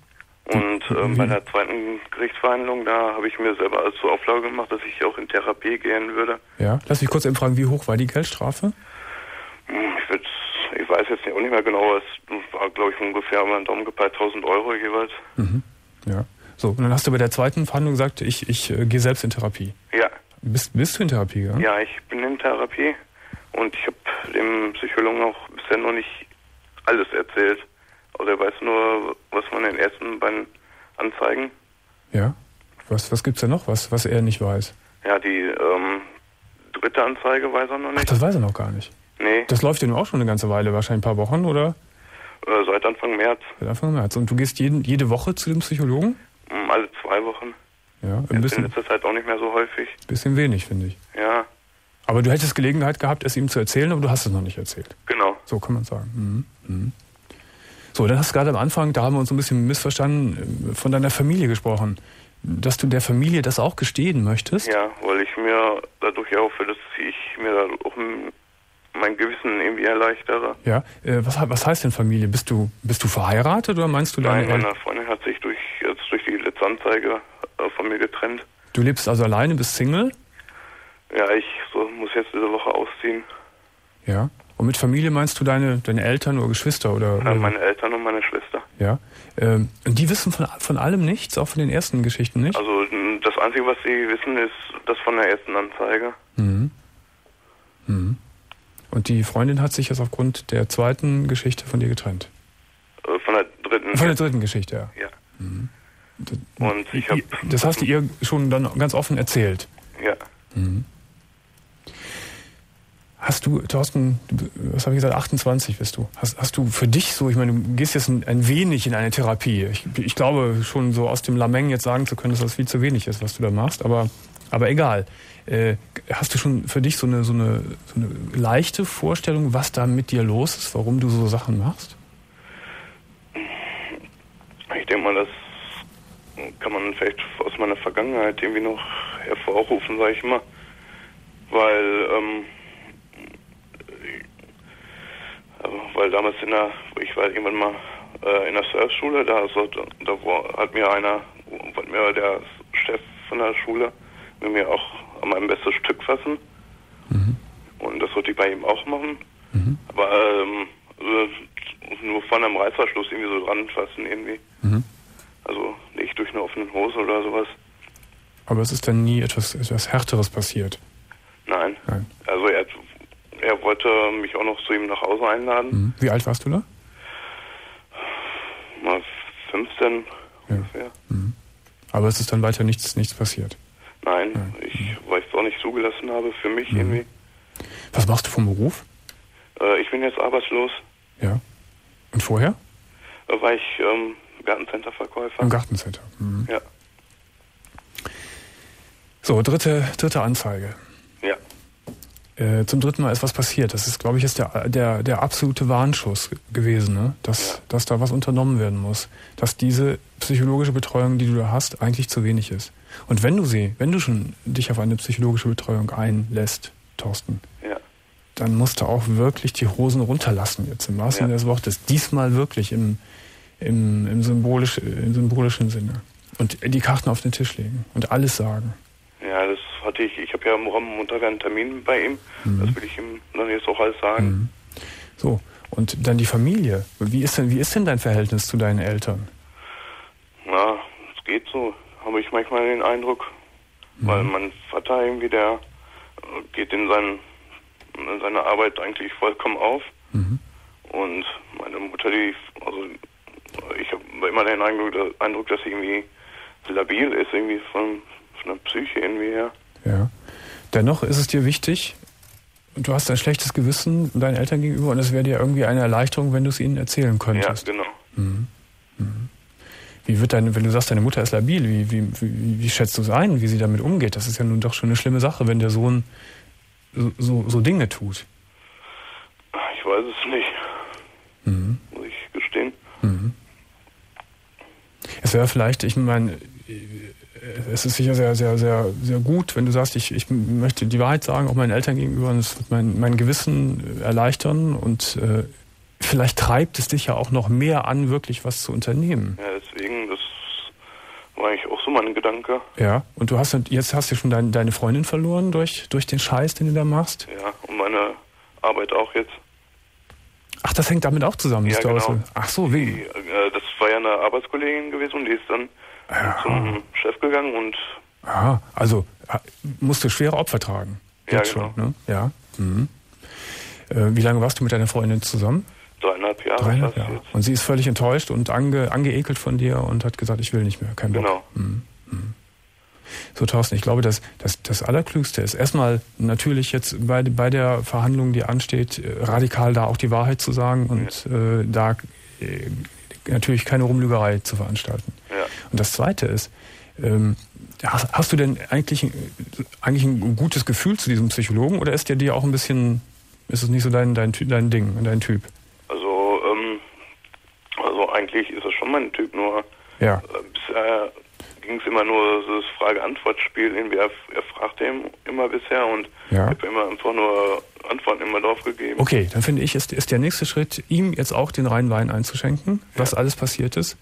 Und ähm, bei der zweiten Gerichtsverhandlung, da habe ich mir selber als zur Auflage gemacht, dass ich auch in Therapie gehen würde. Ja. Lass mich kurz eben fragen, wie hoch war die Geldstrafe? Hm, Ich, würd's, ich weiß jetzt auch nicht mehr genau, es war, glaube ich, ungefähr über den Daumen gepeilt 1000 Euro jeweils. Mhm. Ja. So, und dann hast du bei der zweiten Verhandlung gesagt, ich, ich äh, gehe selbst in Therapie. Ja, Bist, bist du in Therapie, ja? ja, ich bin in Therapie und ich habe dem Psychologen auch bisher noch nicht alles erzählt. Also er weiß nur, was von den ersten beiden Anzeigen. Ja. Was, was gibt's da noch, was, was er nicht weiß? Ja, die ähm, dritte Anzeige weiß er noch Ach, nicht. das weiß er noch gar nicht. nee, Das läuft ja nun auch schon eine ganze Weile, wahrscheinlich ein paar Wochen, oder? äh, seit Anfang März, Seit Anfang März. Und du gehst jeden, jede Woche zu dem Psychologen? hm, alle zwei Wochen. Ja, ein Jetzt in bisschen, letzter Zeit auch nicht mehr so häufig. bisschen wenig, finde ich. Ja, Aber du hättest Gelegenheit gehabt, es ihm zu erzählen, aber du hast es noch nicht erzählt. genau. So kann man sagen. Mhm. Mhm. So, dann hast du gerade am Anfang, da haben wir uns ein bisschen missverstanden, äh, von deiner Familie gesprochen. Dass du der Familie das auch gestehen möchtest? Ja, weil ich mir dadurch hoffe, dass ich mir da auch mein Gewissen irgendwie erleichtere. Ja. Äh, was, was heißt denn Familie? Bist du, bist du verheiratet oder meinst du deine Nein, meine Freundin hat sich durch, jetzt durch die letzte Anzeige äh, von mir getrennt. Du lebst also alleine, bist Single? Ja, ich so, muss jetzt diese Woche ausziehen. Ja. Und mit Familie meinst du deine, deine Eltern oder Geschwister oder? Oder meine Eltern und meine Schwester. ja. Ähm, und die wissen von, von allem nichts, auch von den ersten Geschichten nicht? Also das Einzige, was sie wissen, ist das von der ersten Anzeige. Mhm. Mhm. Und die Freundin hat sich jetzt aufgrund der zweiten Geschichte von dir getrennt. Äh, von der dritten. Von der dritten Geschichte, ja. ja. Mhm. Und ich habe. Das hast du ihr schon dann ganz offen erzählt. Ja. Mhm. Hast du, Thorsten, was habe ich gesagt, 28 bist du. Hast, hast du für dich so, ich meine, du gehst jetzt ein, ein wenig in eine Therapie. Ich, ich glaube schon so aus dem Lameng jetzt sagen zu können, dass das viel zu wenig ist, was du da machst, aber, aber egal. Äh, hast du schon für dich so eine, so, eine, so eine leichte Vorstellung, was da mit dir los ist, warum du so Sachen machst? Ich denke mal, das kann man vielleicht aus meiner Vergangenheit irgendwie noch hervorrufen, sage ich mal. Weil, ähm, äh, weil damals in der, ich war irgendwann mal äh, in der Surfschule, da, so, da hat mir einer, wollte mir der Chef von der Schule mit mir auch an mein bestes Stück fassen. Und das wollte ich bei ihm auch machen. Aber ähm, äh, nur von einem Reißverschluss irgendwie so dran fassen irgendwie. Mhm. Also nicht durch eine offene Hose oder sowas. Aber es ist dann nie etwas, etwas Härteres passiert. Nein. Nein. Also er, er wollte mich auch noch zu ihm nach Hause einladen. Mhm. Wie alt warst du da? Mal 15 Ja. ungefähr. Aber es ist dann weiter nichts, nichts passiert. Nein, Nein. ich, weil ich es auch nicht zugelassen habe für mich Mhm. irgendwie. Was machst du vom Beruf? Äh, ich bin jetzt arbeitslos, Ja. Und vorher? äh, weil ich ähm, Gartencenterverkäufer. Im Gartencenter. Mhm. Ja, So, dritte, dritte Anzeige. Äh, zum dritten Mal ist was passiert. Das ist, glaube ich, jetzt der, der, der absolute Warnschuss gewesen, ne? dass, dass da was unternommen werden muss. Dass diese psychologische Betreuung, die du da hast, eigentlich zu wenig ist. Und wenn du sie, wenn du schon dich auf eine psychologische Betreuung einlässt, Thorsten, ja, dann musst du auch wirklich die Hosen runterlassen jetzt im wahrsten Sinne Ja. des Wortes. Diesmal wirklich im, im, im, symbolisch, im symbolischen Sinne. Und die Karten auf den Tisch legen und alles sagen. ja, das hatte ich. Ich habe ja am Montag einen Termin bei ihm. Mhm. Das will ich ihm dann jetzt auch alles sagen. So, und dann die Familie. Wie ist denn, wie ist denn dein Verhältnis zu deinen Eltern? Na, es geht so, habe ich manchmal den Eindruck. Weil mein Vater irgendwie, der äh, geht in, seinen, in seiner Arbeit eigentlich vollkommen auf. Mhm. Und meine Mutter, die, also ich habe immer den Eindruck, Eindruck, dass sie irgendwie labil ist, irgendwie von, von der Psyche irgendwie her. Ja. Dennoch ist es dir wichtig, du hast ein schlechtes Gewissen deinen Eltern gegenüber und es wäre dir irgendwie eine Erleichterung, wenn du es ihnen erzählen könntest. Ja, genau. Mhm. Mhm. Wie wird deine, wenn du sagst, deine Mutter ist labil, wie, wie, wie, wie schätzt du es ein, wie sie damit umgeht? Das ist ja nun doch schon eine schlimme Sache, wenn der Sohn so, so, so Dinge tut. Ich weiß es nicht. Mhm. Muss ich gestehen. Mhm. Es wäre vielleicht, ich meine, es ist sicher sehr, sehr, sehr, sehr gut, wenn du sagst, ich, ich möchte die Wahrheit sagen, auch meinen Eltern gegenüber, und es wird mein, mein Gewissen erleichtern und äh, vielleicht treibt es dich ja auch noch mehr an, wirklich was zu unternehmen. Ja, deswegen, das war eigentlich auch so mein Gedanke. Ja, und du hast jetzt hast du schon dein, deine Freundin verloren durch, durch den Scheiß, den du da machst? Ja, und meine Arbeit auch jetzt. Ach, das hängt damit auch zusammen, Ja, genau. Ach so, wie? Die, äh, das war ja eine Arbeitskollegin gewesen und die ist dann zum Chef gegangen und Aha, also ha- musst du schwere Opfer tragen. Ja, genau. schon, ne? Ja. Mhm. Äh, wie lange warst du mit deiner Freundin zusammen? dreieinhalb Jahre Dreieinhalb Jahre. Und sie ist völlig enttäuscht und ange, angeekelt von dir und hat gesagt, ich will nicht mehr, kein Bock. Genau. Mhm. Mhm. So, Thorsten, ich glaube, dass, dass das Allerklügste ist, erstmal natürlich jetzt bei, bei der Verhandlung, die ansteht, äh, radikal da auch die Wahrheit zu sagen und äh, da äh, natürlich keine Rumlügerei zu veranstalten. Ja. Und das Zweite ist, ähm, hast, hast du denn eigentlich, eigentlich ein gutes Gefühl zu diesem Psychologen oder ist der dir auch ein bisschen, ist es nicht so dein, dein, dein Ding, dein Typ? Also, ähm, also eigentlich ist das schon mein Typ, nur Ja. äh, bisher ging es immer nur so das Frage-Antwort-Spiel. Irgendwie er, er fragte immer bisher und Ja. ich habe immer einfach nur Antworten immer drauf gegeben. Okay, dann finde ich, ist, ist der nächste Schritt, ihm jetzt auch den reinen Wein einzuschenken, was alles passiert ist.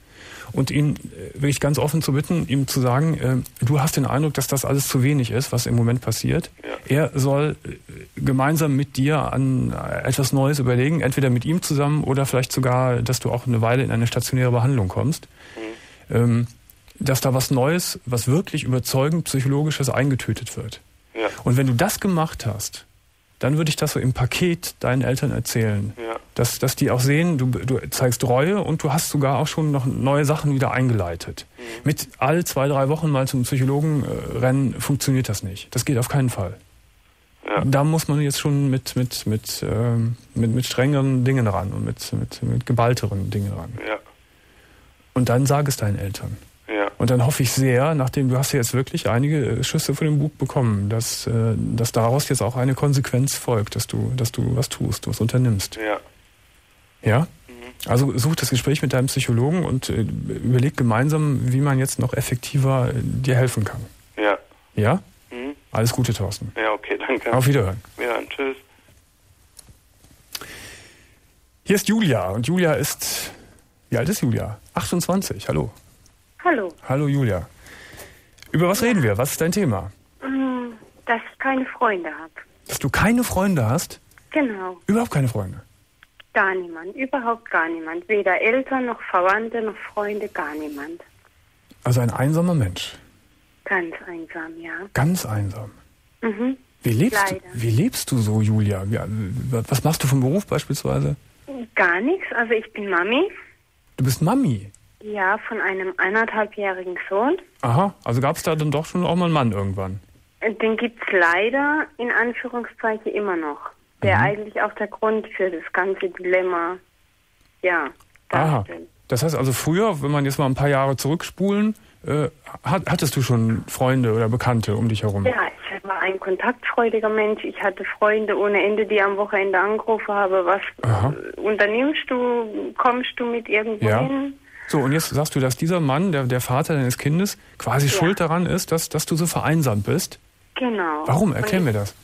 Und ihn äh, wirklich ganz offen zu bitten, ihm zu sagen, äh, du hast den Eindruck, dass das alles zu wenig ist, was im Moment passiert. Er soll äh, gemeinsam mit dir an äh, etwas Neues überlegen, entweder mit ihm zusammen oder vielleicht sogar, dass du auch eine Weile in eine stationäre Behandlung kommst. Ähm, dass da was Neues, was wirklich überzeugend Psychologisches eingetütet wird. Ja. Und wenn du das gemacht hast, dann würde ich das so im Paket deinen Eltern erzählen. Ja. Dass, dass die auch sehen, du, du zeigst Reue und du hast sogar auch schon noch neue Sachen wieder eingeleitet. Mit all zwei, drei Wochen mal zum Psychologen äh, rennen funktioniert das nicht. Das geht auf keinen Fall. Ja. Da muss man jetzt schon mit, mit, mit, ähm, mit, mit strengeren Dingen ran und mit, mit, mit geballteren Dingen ran. Ja. Und dann sag es deinen Eltern. Und dann hoffe ich sehr, nachdem du hast ja jetzt wirklich einige äh, Schüsse von dem Bug bekommen, dass, äh, dass daraus jetzt auch eine Konsequenz folgt, dass du, dass du was tust, was unternimmst. Ja. Ja? Also such das Gespräch mit deinem Psychologen und äh, überleg gemeinsam, wie man jetzt noch effektiver dir helfen kann. Ja. Ja? Mhm. Alles Gute, Thorsten. Ja, okay, danke. Auf Wiederhören. Ja, tschüss. Hier ist Julia und Julia ist, wie alt ist Julia? 28, hallo. Hallo. Hallo Julia. Über was reden wir? Was ist dein Thema? Mm, Dass ich keine Freunde habe. Dass du keine Freunde hast? Genau. Überhaupt keine Freunde. Gar niemand. Überhaupt gar niemand. Weder Eltern noch Verwandte noch Freunde, gar niemand. Also ein einsamer Mensch. Ganz einsam, ja. Ganz einsam. Mhm. Wie lebst, du, Leider. wie lebst du so, Julia? Wie, was machst du vom Beruf beispielsweise? Gar nichts. Also ich bin Mami. Du bist Mami. Ja, von einem eineinhalbjährigen Sohn. Aha, also gab es da dann doch schon auch mal einen Mann irgendwann. Äh, Den gibt's leider in Anführungszeichen immer noch. Der Mhm. eigentlich auch der Grund für das ganze Dilemma, ja, Aha. darstellt. Das heißt also früher, wenn man jetzt mal ein paar Jahre zurückspulen, äh, hat, hattest du schon Freunde oder Bekannte um dich herum? Ja, ich war ein kontaktfreudiger Mensch. Ich hatte Freunde ohne Ende, die am Wochenende angerufen haben. Was Aha. äh, unternimmst du? Kommst du mit irgendwo Ja. hin? So, und jetzt sagst du, dass dieser Mann, der, der Vater deines Kindes, quasi Ja. schuld daran ist, dass, dass du so vereinsamt bist. Genau. Warum? Erklär mir das.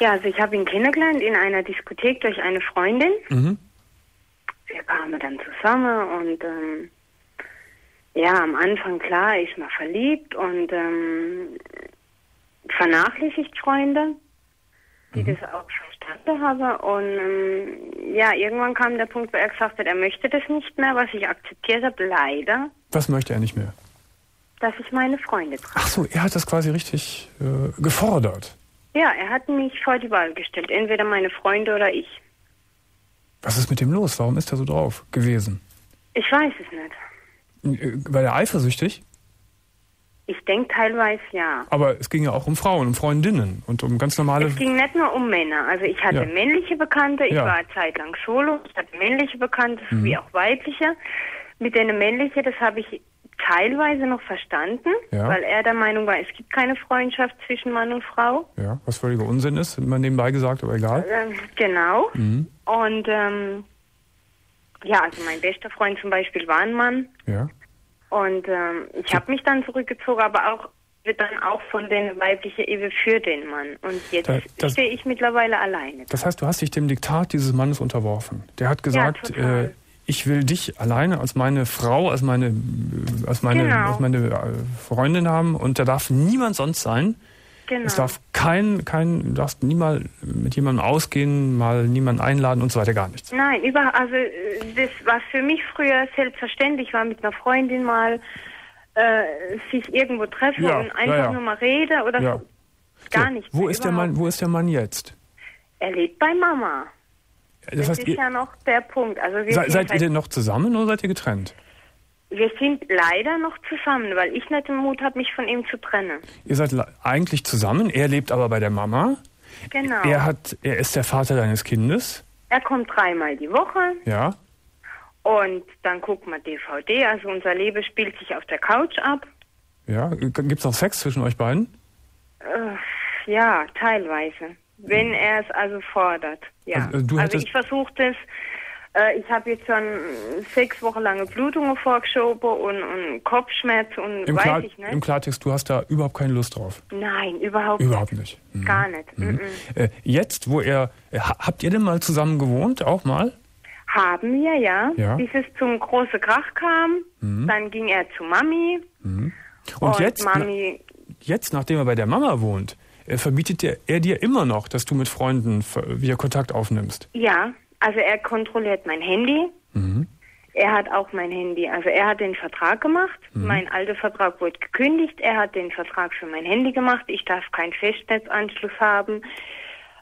Ja, also ich habe ihn kennengelernt in einer Diskothek durch eine Freundin. Mhm. Wir kamen dann zusammen und ähm, ja, am Anfang klar ist man verliebt und ähm, vernachlässigt Freunde, die das auch verstanden haben. Und ähm, ja, irgendwann kam der Punkt, wo er gesagt hat, er möchte das nicht mehr, was ich akzeptiert habe, leider, Was möchte er nicht mehr? dass ich meine Freunde treffe. Ach so, er hat das quasi richtig äh, gefordert. Ja, er hat mich vor die Wahl gestellt, entweder meine Freunde oder ich. Was ist mit dem los? Warum ist er so drauf gewesen? Ich weiß es nicht. Äh, War er eifersüchtig? Ich denke teilweise ja. Aber es ging ja auch um Frauen, um Freundinnen und um ganz normale. Es ging nicht nur um Männer. Also ich hatte Ja. männliche Bekannte, ich Ja. war zeitlang solo, ich hatte männliche Bekannte Mhm. wie auch weibliche. Mit denen männliche, das habe ich teilweise noch verstanden, Ja. weil er der Meinung war, es gibt keine Freundschaft zwischen Mann und Frau. Ja, was völliger Unsinn ist, immer nebenbei gesagt, aber egal. Ähm, genau. Mhm. Und ähm, ja, also mein bester Freund zum Beispiel war ein Mann. Ja. Und ähm, ich habe mich dann zurückgezogen, aber auch wird dann auch von den weiblichen Ehe für den Mann. Und jetzt Da- das- stehe ich mittlerweile alleine. Das heißt, du hast dich dem Diktat dieses Mannes unterworfen. Der hat gesagt, total. äh, ich will dich alleine als meine Frau, als meine, äh, als meine, Genau. als meine äh, Freundin haben und da darf niemand sonst sein. Genau. Es darf kein, kein, du darfst nie mal mit jemandem ausgehen, mal niemanden einladen und so weiter, gar nichts. Nein, über, also äh, das, was für mich früher selbstverständlich war, mit einer Freundin mal äh, sich irgendwo treffen Ja, und einfach ja, nur mal reden oder Ja. so. Gar So, nicht. Wo ist, der Mann, wo ist der Mann jetzt? Er lebt bei Mama. Das, Das heißt, ist ja noch der Punkt. Also wir, se, sind seid ihr halt, denn noch zusammen oder seid ihr getrennt? Wir sind leider noch zusammen, weil ich nicht den Mut habe, mich von ihm zu trennen. Ihr seid eigentlich zusammen, er lebt aber bei der Mama. Genau. Er hat, er ist der Vater deines Kindes, Er kommt dreimal die Woche ja. und dann guckt man DVD. Also unser Leben spielt sich auf der Couch ab. Ja, gibt's noch Sex zwischen euch beiden? Äh, ja, teilweise. Wenn er es also fordert. Ja. Also, äh, also ich versuche das. Äh, ich habe jetzt schon sechs Wochen lange Blutungen vorgeschoben und, und Kopfschmerzen und Im, weiß Klar, ich nicht. Im Klartext, du hast da überhaupt keine Lust drauf. Nein, überhaupt, Überhaupt nicht. Mhm. nicht. Gar nicht. Mhm. Äh, jetzt, wo er, äh, ha- habt ihr denn mal zusammen gewohnt, auch mal? Haben wir, ja. Ja. Bis es zum großen Krach kam. Dann ging er zu Mami. Mhm. Und, jetzt, na, Mami, jetzt, nachdem er bei der Mama wohnt, äh, verbietet er, er dir immer noch, dass du mit Freunden wieder Kontakt aufnimmst. ja, also er kontrolliert mein Handy. Mhm. Er hat auch mein Handy, also er hat den Vertrag gemacht. Mhm. Mein alter Vertrag wurde gekündigt. Er hat den Vertrag für mein Handy gemacht. Ich darf keinen Festnetzanschluss haben.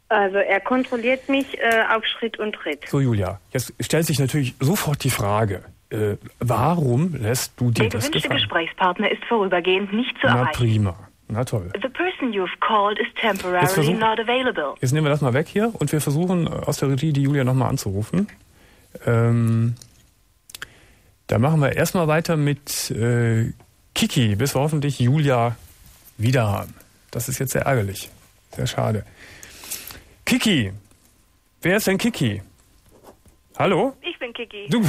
Also er kontrolliert mich äh, auf Schritt und Tritt. So, Julia, jetzt stellt sich natürlich sofort die Frage, äh, warum lässt du dir Der das gewünschte gefallen? Gesprächspartner ist vorübergehend nicht zu Na erreichen. prima, na toll. The person you've called is Jetzt temporarily not available. Jetzt nehmen wir das mal weg hier und wir versuchen äh, aus der Regie die Julia nochmal anzurufen. Ähm, da machen wir erstmal weiter mit äh, Kiki, bis wir hoffentlich Julia wieder haben. Das ist jetzt sehr ärgerlich. Sehr schade. Kiki, wer ist denn Kiki? Hallo? Ich bin Kiki. Du,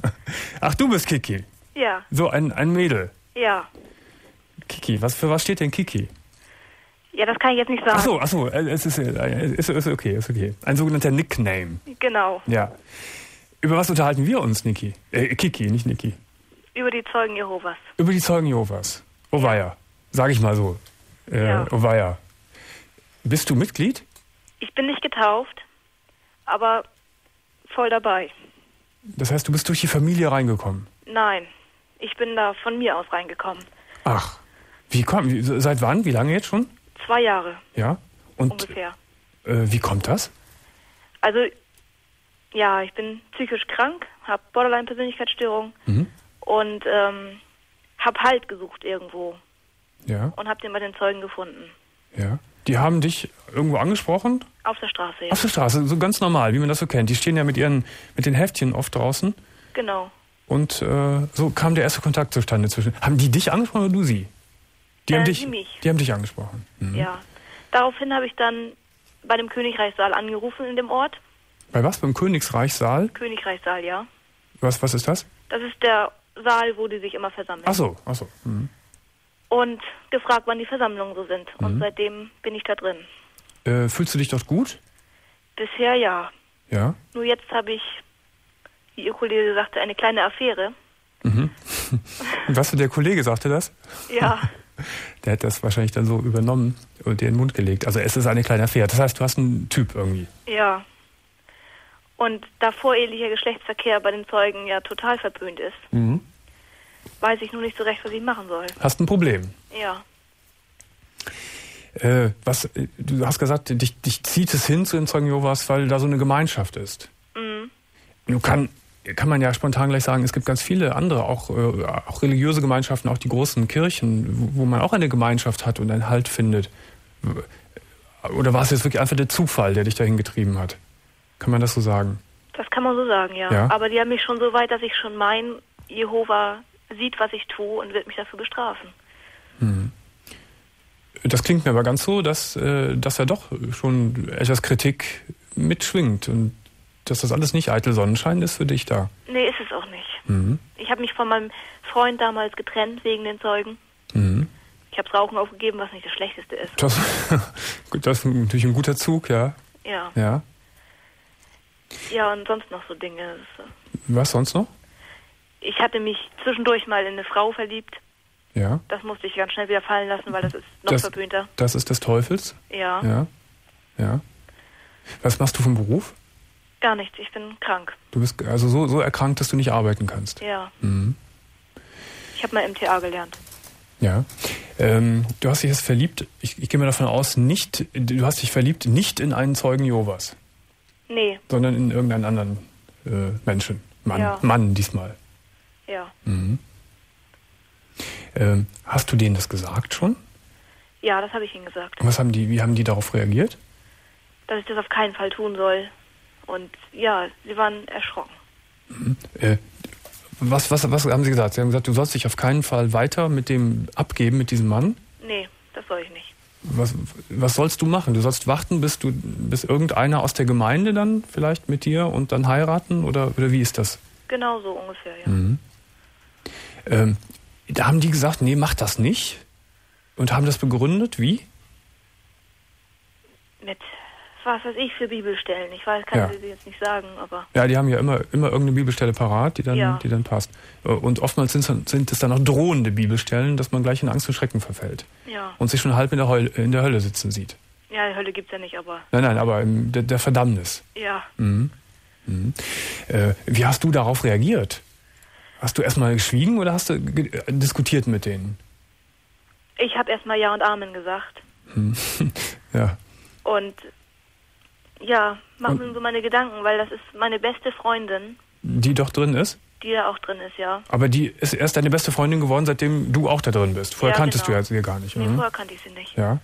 (laughs) ach, du bist Kiki. Ja, So, ein, ein Mädel. ja. Kiki, was, für was steht denn Kiki? Ja, das kann ich jetzt nicht sagen. Ach so, ach so, äh, es ist, äh, ist, ist okay, ist okay. Ein sogenannter Nickname. Genau. Ja. Über was unterhalten wir uns, Niki? Äh, Kiki, nicht Niki. Über die Zeugen Jehovas. Über die Zeugen Jehovas. Oh weia. Sag ich mal so. Äh, Ja. Oh weia. Bist du Mitglied? Ich bin nicht getauft, aber voll dabei. Das heißt, du bist durch die Familie reingekommen. Nein, ich bin da von mir aus reingekommen. Ach. Wie kommt, seit wann? Wie lange jetzt schon? Zwei Jahre Ja. Und ungefähr. äh, wie kommt das? Also, ja, ich bin psychisch krank, habe Borderline-Persönlichkeitsstörung Mhm. und ähm, habe Halt gesucht irgendwo Ja, und habe den bei den Zeugen gefunden. ja. Die haben dich irgendwo angesprochen? Auf der Straße, ja. Auf der Straße, so ganz normal, wie man das so kennt. Die stehen ja mit ihren, mit den Heftchen oft draußen. Genau. Und äh, so kam der erste Kontakt zustande zwischen. Haben die dich angesprochen oder du sie? Die Äh, haben dich. die mich. Die haben dich angesprochen. Mhm. Ja. Daraufhin habe ich dann bei dem Königreichssaal angerufen in dem Ort. Bei was? Beim Königreichssaal? Königreichssaal, ja. Was, was ist das? Das ist der Saal, wo die sich immer versammeln. Ach so, ach so. Mhm. Und gefragt, wann die Versammlungen so sind. Mhm. Und seitdem bin ich da drin. Äh, fühlst du dich dort gut? Bisher ja. Ja. Nur jetzt habe ich, wie Ihr Kollege sagte, eine kleine Affäre. Mhm. (laughs) Was der Kollege sagte das? Ja, (laughs) Der hat das wahrscheinlich dann so übernommen und dir in den Mund gelegt. Also es ist eine kleine Affäre. Das heißt, du hast einen Typ irgendwie. ja. Und da vorehelicher Geschlechtsverkehr bei den Zeugen ja total verpönt ist, Mhm. weiß ich nur nicht so recht, was ich machen soll. Hast ein Problem. Ja, Äh, was, du hast gesagt, dich, dich zieht es hin zu den Zeugen Jehovas, weil da so eine Gemeinschaft ist. mhm. Nun kann kann man ja spontan gleich sagen, es gibt ganz viele andere, auch, äh, auch religiöse Gemeinschaften, auch die großen Kirchen, wo, wo man auch eine Gemeinschaft hat und einen Halt findet. Oder war es jetzt wirklich einfach der Zufall, der dich dahin getrieben hat? Kann man das so sagen? Das kann man so sagen, ja. Ja. Aber die haben mich schon so weit, dass ich schon mein, Jehova sieht, was ich tue und wird mich dafür bestrafen. Das klingt mir aber ganz so, dass, äh, dass er doch schon etwas Kritik mitschwingt und dass das alles nicht eitel Sonnenschein ist für dich da. Nee, ist es auch nicht. Mhm. Ich habe mich von meinem Freund damals getrennt wegen den Zeugen. Mhm. Ich habe Rauchen aufgegeben, was nicht das Schlechteste ist. Das, (laughs) das ist natürlich ein guter Zug, ja. Ja. Ja. Ja, und sonst noch so Dinge. Was sonst noch? Ich hatte mich zwischendurch mal in eine Frau verliebt. Ja. Das musste ich ganz schnell wieder fallen lassen, weil das ist noch Das- verpönter. Das ist des Teufels. Ja, Ja. Ja. Was machst du vom Beruf? Gar nichts. Ich bin krank. Du bist also so, so erkrankt, dass du nicht arbeiten kannst. Ja, Mhm. ich habe mal MTA gelernt. Ja. Ähm, du hast dich jetzt verliebt, ich, ich gehe mal davon aus, nicht, du hast dich verliebt nicht in einen Zeugen Jehovas, Nee, sondern in irgendeinen anderen äh, Menschen. Mann, Ja. Mann diesmal. ja. Mhm. Ähm, hast du denen das gesagt schon? Ja, das habe ich ihnen gesagt. Und was haben die, wie haben die darauf reagiert? Dass ich das auf keinen Fall tun soll. Und ja, sie waren erschrocken. Äh, was, was, was haben sie gesagt? Sie haben gesagt, du sollst dich auf keinen Fall weiter mit dem abgeben, mit diesem Mann. Nee, das soll ich nicht. Was, was sollst du machen? Du sollst warten, bis du, bis irgendeiner aus der Gemeinde dann vielleicht mit dir und dann heiraten oder, oder wie ist das? Genau so ungefähr, ja. Mhm. Ähm, da haben die gesagt, nee, mach das nicht. Und haben das begründet, wie? Mit was weiß ich für Bibelstellen. Ich weiß, kann Ja. sie jetzt nicht sagen, aber Ja, die haben ja immer, immer irgendeine Bibelstelle parat, die dann, Ja. die dann passt. Äh, Und oftmals sind, sind es dann auch drohende Bibelstellen, dass man gleich in Angst und Schrecken verfällt. ja. Und sich schon halb in der, Heul, in der Hölle sitzen sieht. Ja, die Hölle gibt's ja nicht, aber Nein, nein, aber im, der, der Verdammnis. ja. Mhm. Mhm. Äh, wie hast du darauf reagiert? Hast du erstmal geschwiegen oder hast du äh, diskutiert mit denen? Ich habe erstmal Ja und Amen gesagt. Hm. (laughs) ja. Und ja, mach Und- mir so meine Gedanken, weil das ist meine beste Freundin, Die doch drin ist? die da auch drin ist, ja. Aber die ist erst deine beste Freundin geworden, seitdem du auch da drin bist. Vorher Ja, kanntest genau. du ja sie gar nicht. Nee, Mhm. vorher kannte ich sie nicht. Ja.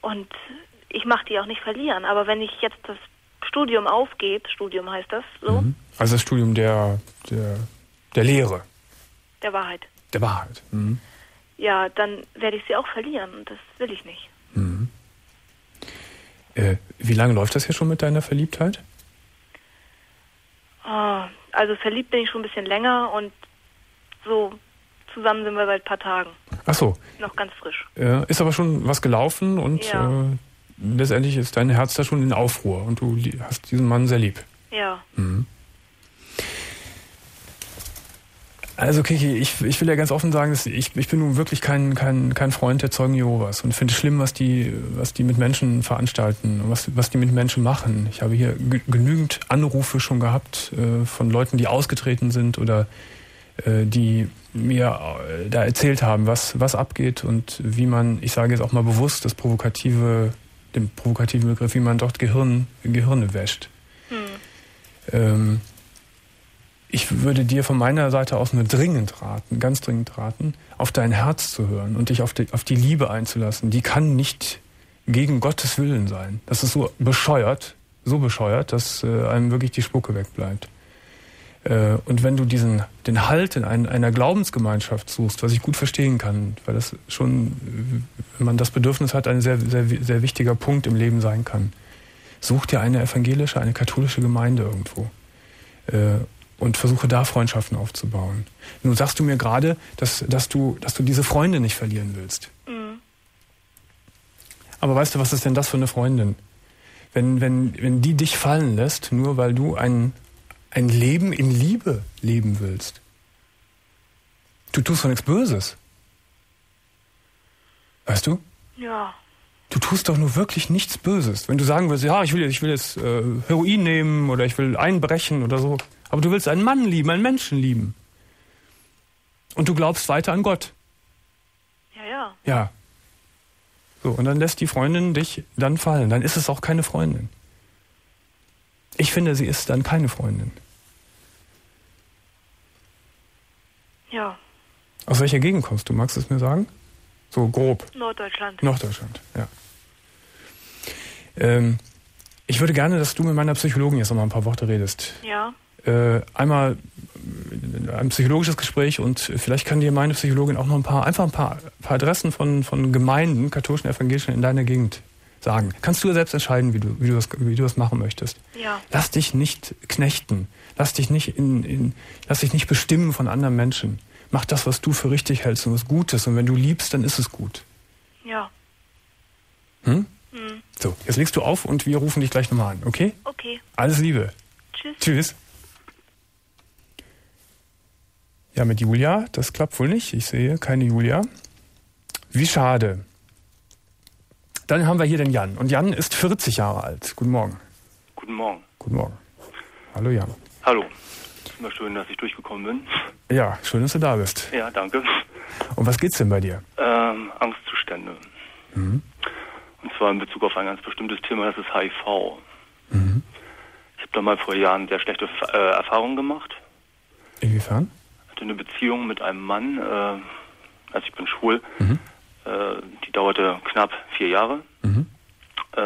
Und ich mache die auch nicht verlieren. Aber wenn ich jetzt das Studium aufgebe, Studium heißt das so, Mhm. Also das Studium der, der, der Lehre, der Wahrheit, der Wahrheit. Mhm. ja, dann werde ich sie auch verlieren. Und das will ich nicht. Mhm. Äh, wie lange läuft das hier schon mit deiner Verliebtheit? Ah, also verliebt bin ich schon ein bisschen länger und so zusammen sind wir seit ein paar Tagen. Ach so, Noch ganz frisch. äh, ist aber schon was gelaufen und Ja. äh, letztendlich ist dein Herz da schon in Aufruhr und du hast diesen Mann sehr lieb. Ja, Mhm. Also Kiki, ich, ich will ja ganz offen sagen, dass ich, ich bin nun wirklich kein, kein, kein Freund der Zeugen Jehovas und finde es schlimm, was die, was die mit Menschen veranstalten und was, was die mit Menschen machen. Ich habe hier ge- genügend Anrufe schon gehabt äh, von Leuten, die ausgetreten sind oder äh, die mir äh, da erzählt haben, was, was abgeht und wie man, ich sage jetzt auch mal bewusst das provokative, den provokativen Begriff, wie man dort Gehirn, Gehirne wäscht. hm. Ähm, ich würde dir von meiner Seite aus nur dringend raten, ganz dringend raten, auf dein Herz zu hören und dich auf die, auf die Liebe einzulassen. Die kann nicht gegen Gottes Willen sein. Das ist so bescheuert, so bescheuert, dass äh, einem wirklich die Spucke wegbleibt. Äh, und wenn du diesen, den Halt in ein, einer Glaubensgemeinschaft suchst, was ich gut verstehen kann, weil das schon, äh, wenn man das Bedürfnis hat, ein sehr, sehr, sehr wichtiger Punkt im Leben sein kann, such dir eine evangelische, eine katholische Gemeinde irgendwo. Äh, und versuche da Freundschaften aufzubauen. Nun sagst du mir gerade, dass, dass, du, dass du diese Freunde nicht verlieren willst. Mhm. Aber weißt du, was ist denn das für eine Freundin? Wenn, wenn, wenn die dich fallen lässt, nur weil du ein, ein Leben in Liebe leben willst. Du tust doch nichts Böses. Weißt du? ja, Du tust doch nur wirklich nichts Böses. Wenn du sagen willst, ja, ich will, ich will jetzt äh, Heroin nehmen oder ich will einbrechen oder so. Aber du willst einen Mann lieben, einen Menschen lieben. Und du glaubst weiter an Gott. Ja, ja. Ja. So, und dann lässt die Freundin dich dann fallen. Dann ist es auch keine Freundin. Ich finde, sie ist dann keine Freundin. Ja. Aus welcher Gegend kommst du? Magst du es mir sagen? So grob. Norddeutschland. Norddeutschland, ja. Ähm, ich würde gerne, dass du mit meiner Psychologin jetzt noch mal ein paar Worte redest. Ja. Äh, einmal äh, ein psychologisches Gespräch und vielleicht kann dir meine Psychologin auch noch ein paar, einfach ein paar, paar Adressen von, von Gemeinden, katholischen, evangelischen in deiner Gegend sagen. Kannst du selbst entscheiden, wie du, wie du, das, wie du das machen möchtest. ja, Lass dich nicht knechten. Lass dich nicht in, in, lass dich nicht bestimmen von anderen Menschen. Mach das, was du für richtig hältst und was Gutes. Und wenn du liebst, dann ist es gut. ja. Hm? Hm. So, jetzt legst du auf und wir rufen dich gleich nochmal an, okay? Okay, Alles Liebe. tschüss. Tschüss. Ja, mit Julia, das klappt wohl nicht. Ich sehe keine Julia. Wie schade. Dann haben wir hier den Jan. Und Jan ist 40 Jahre alt. Guten Morgen. Guten Morgen. Guten Morgen. Hallo Jan. Hallo. Ist immer schön, dass ich durchgekommen bin. Ja, schön, dass du da bist. Ja, danke. Und was geht's denn bei dir? Ähm, Angstzustände. Mhm. Und zwar in Bezug auf ein ganz bestimmtes Thema, das ist HIV. Mhm. Ich habe da mal vor Jahren sehr schlechte äh, Erfahrungen gemacht. Inwiefern? Hatte eine Beziehung mit einem Mann, äh, also ich bin schwul, Mhm. äh, die dauerte knapp vier Jahre. Mhm. Äh,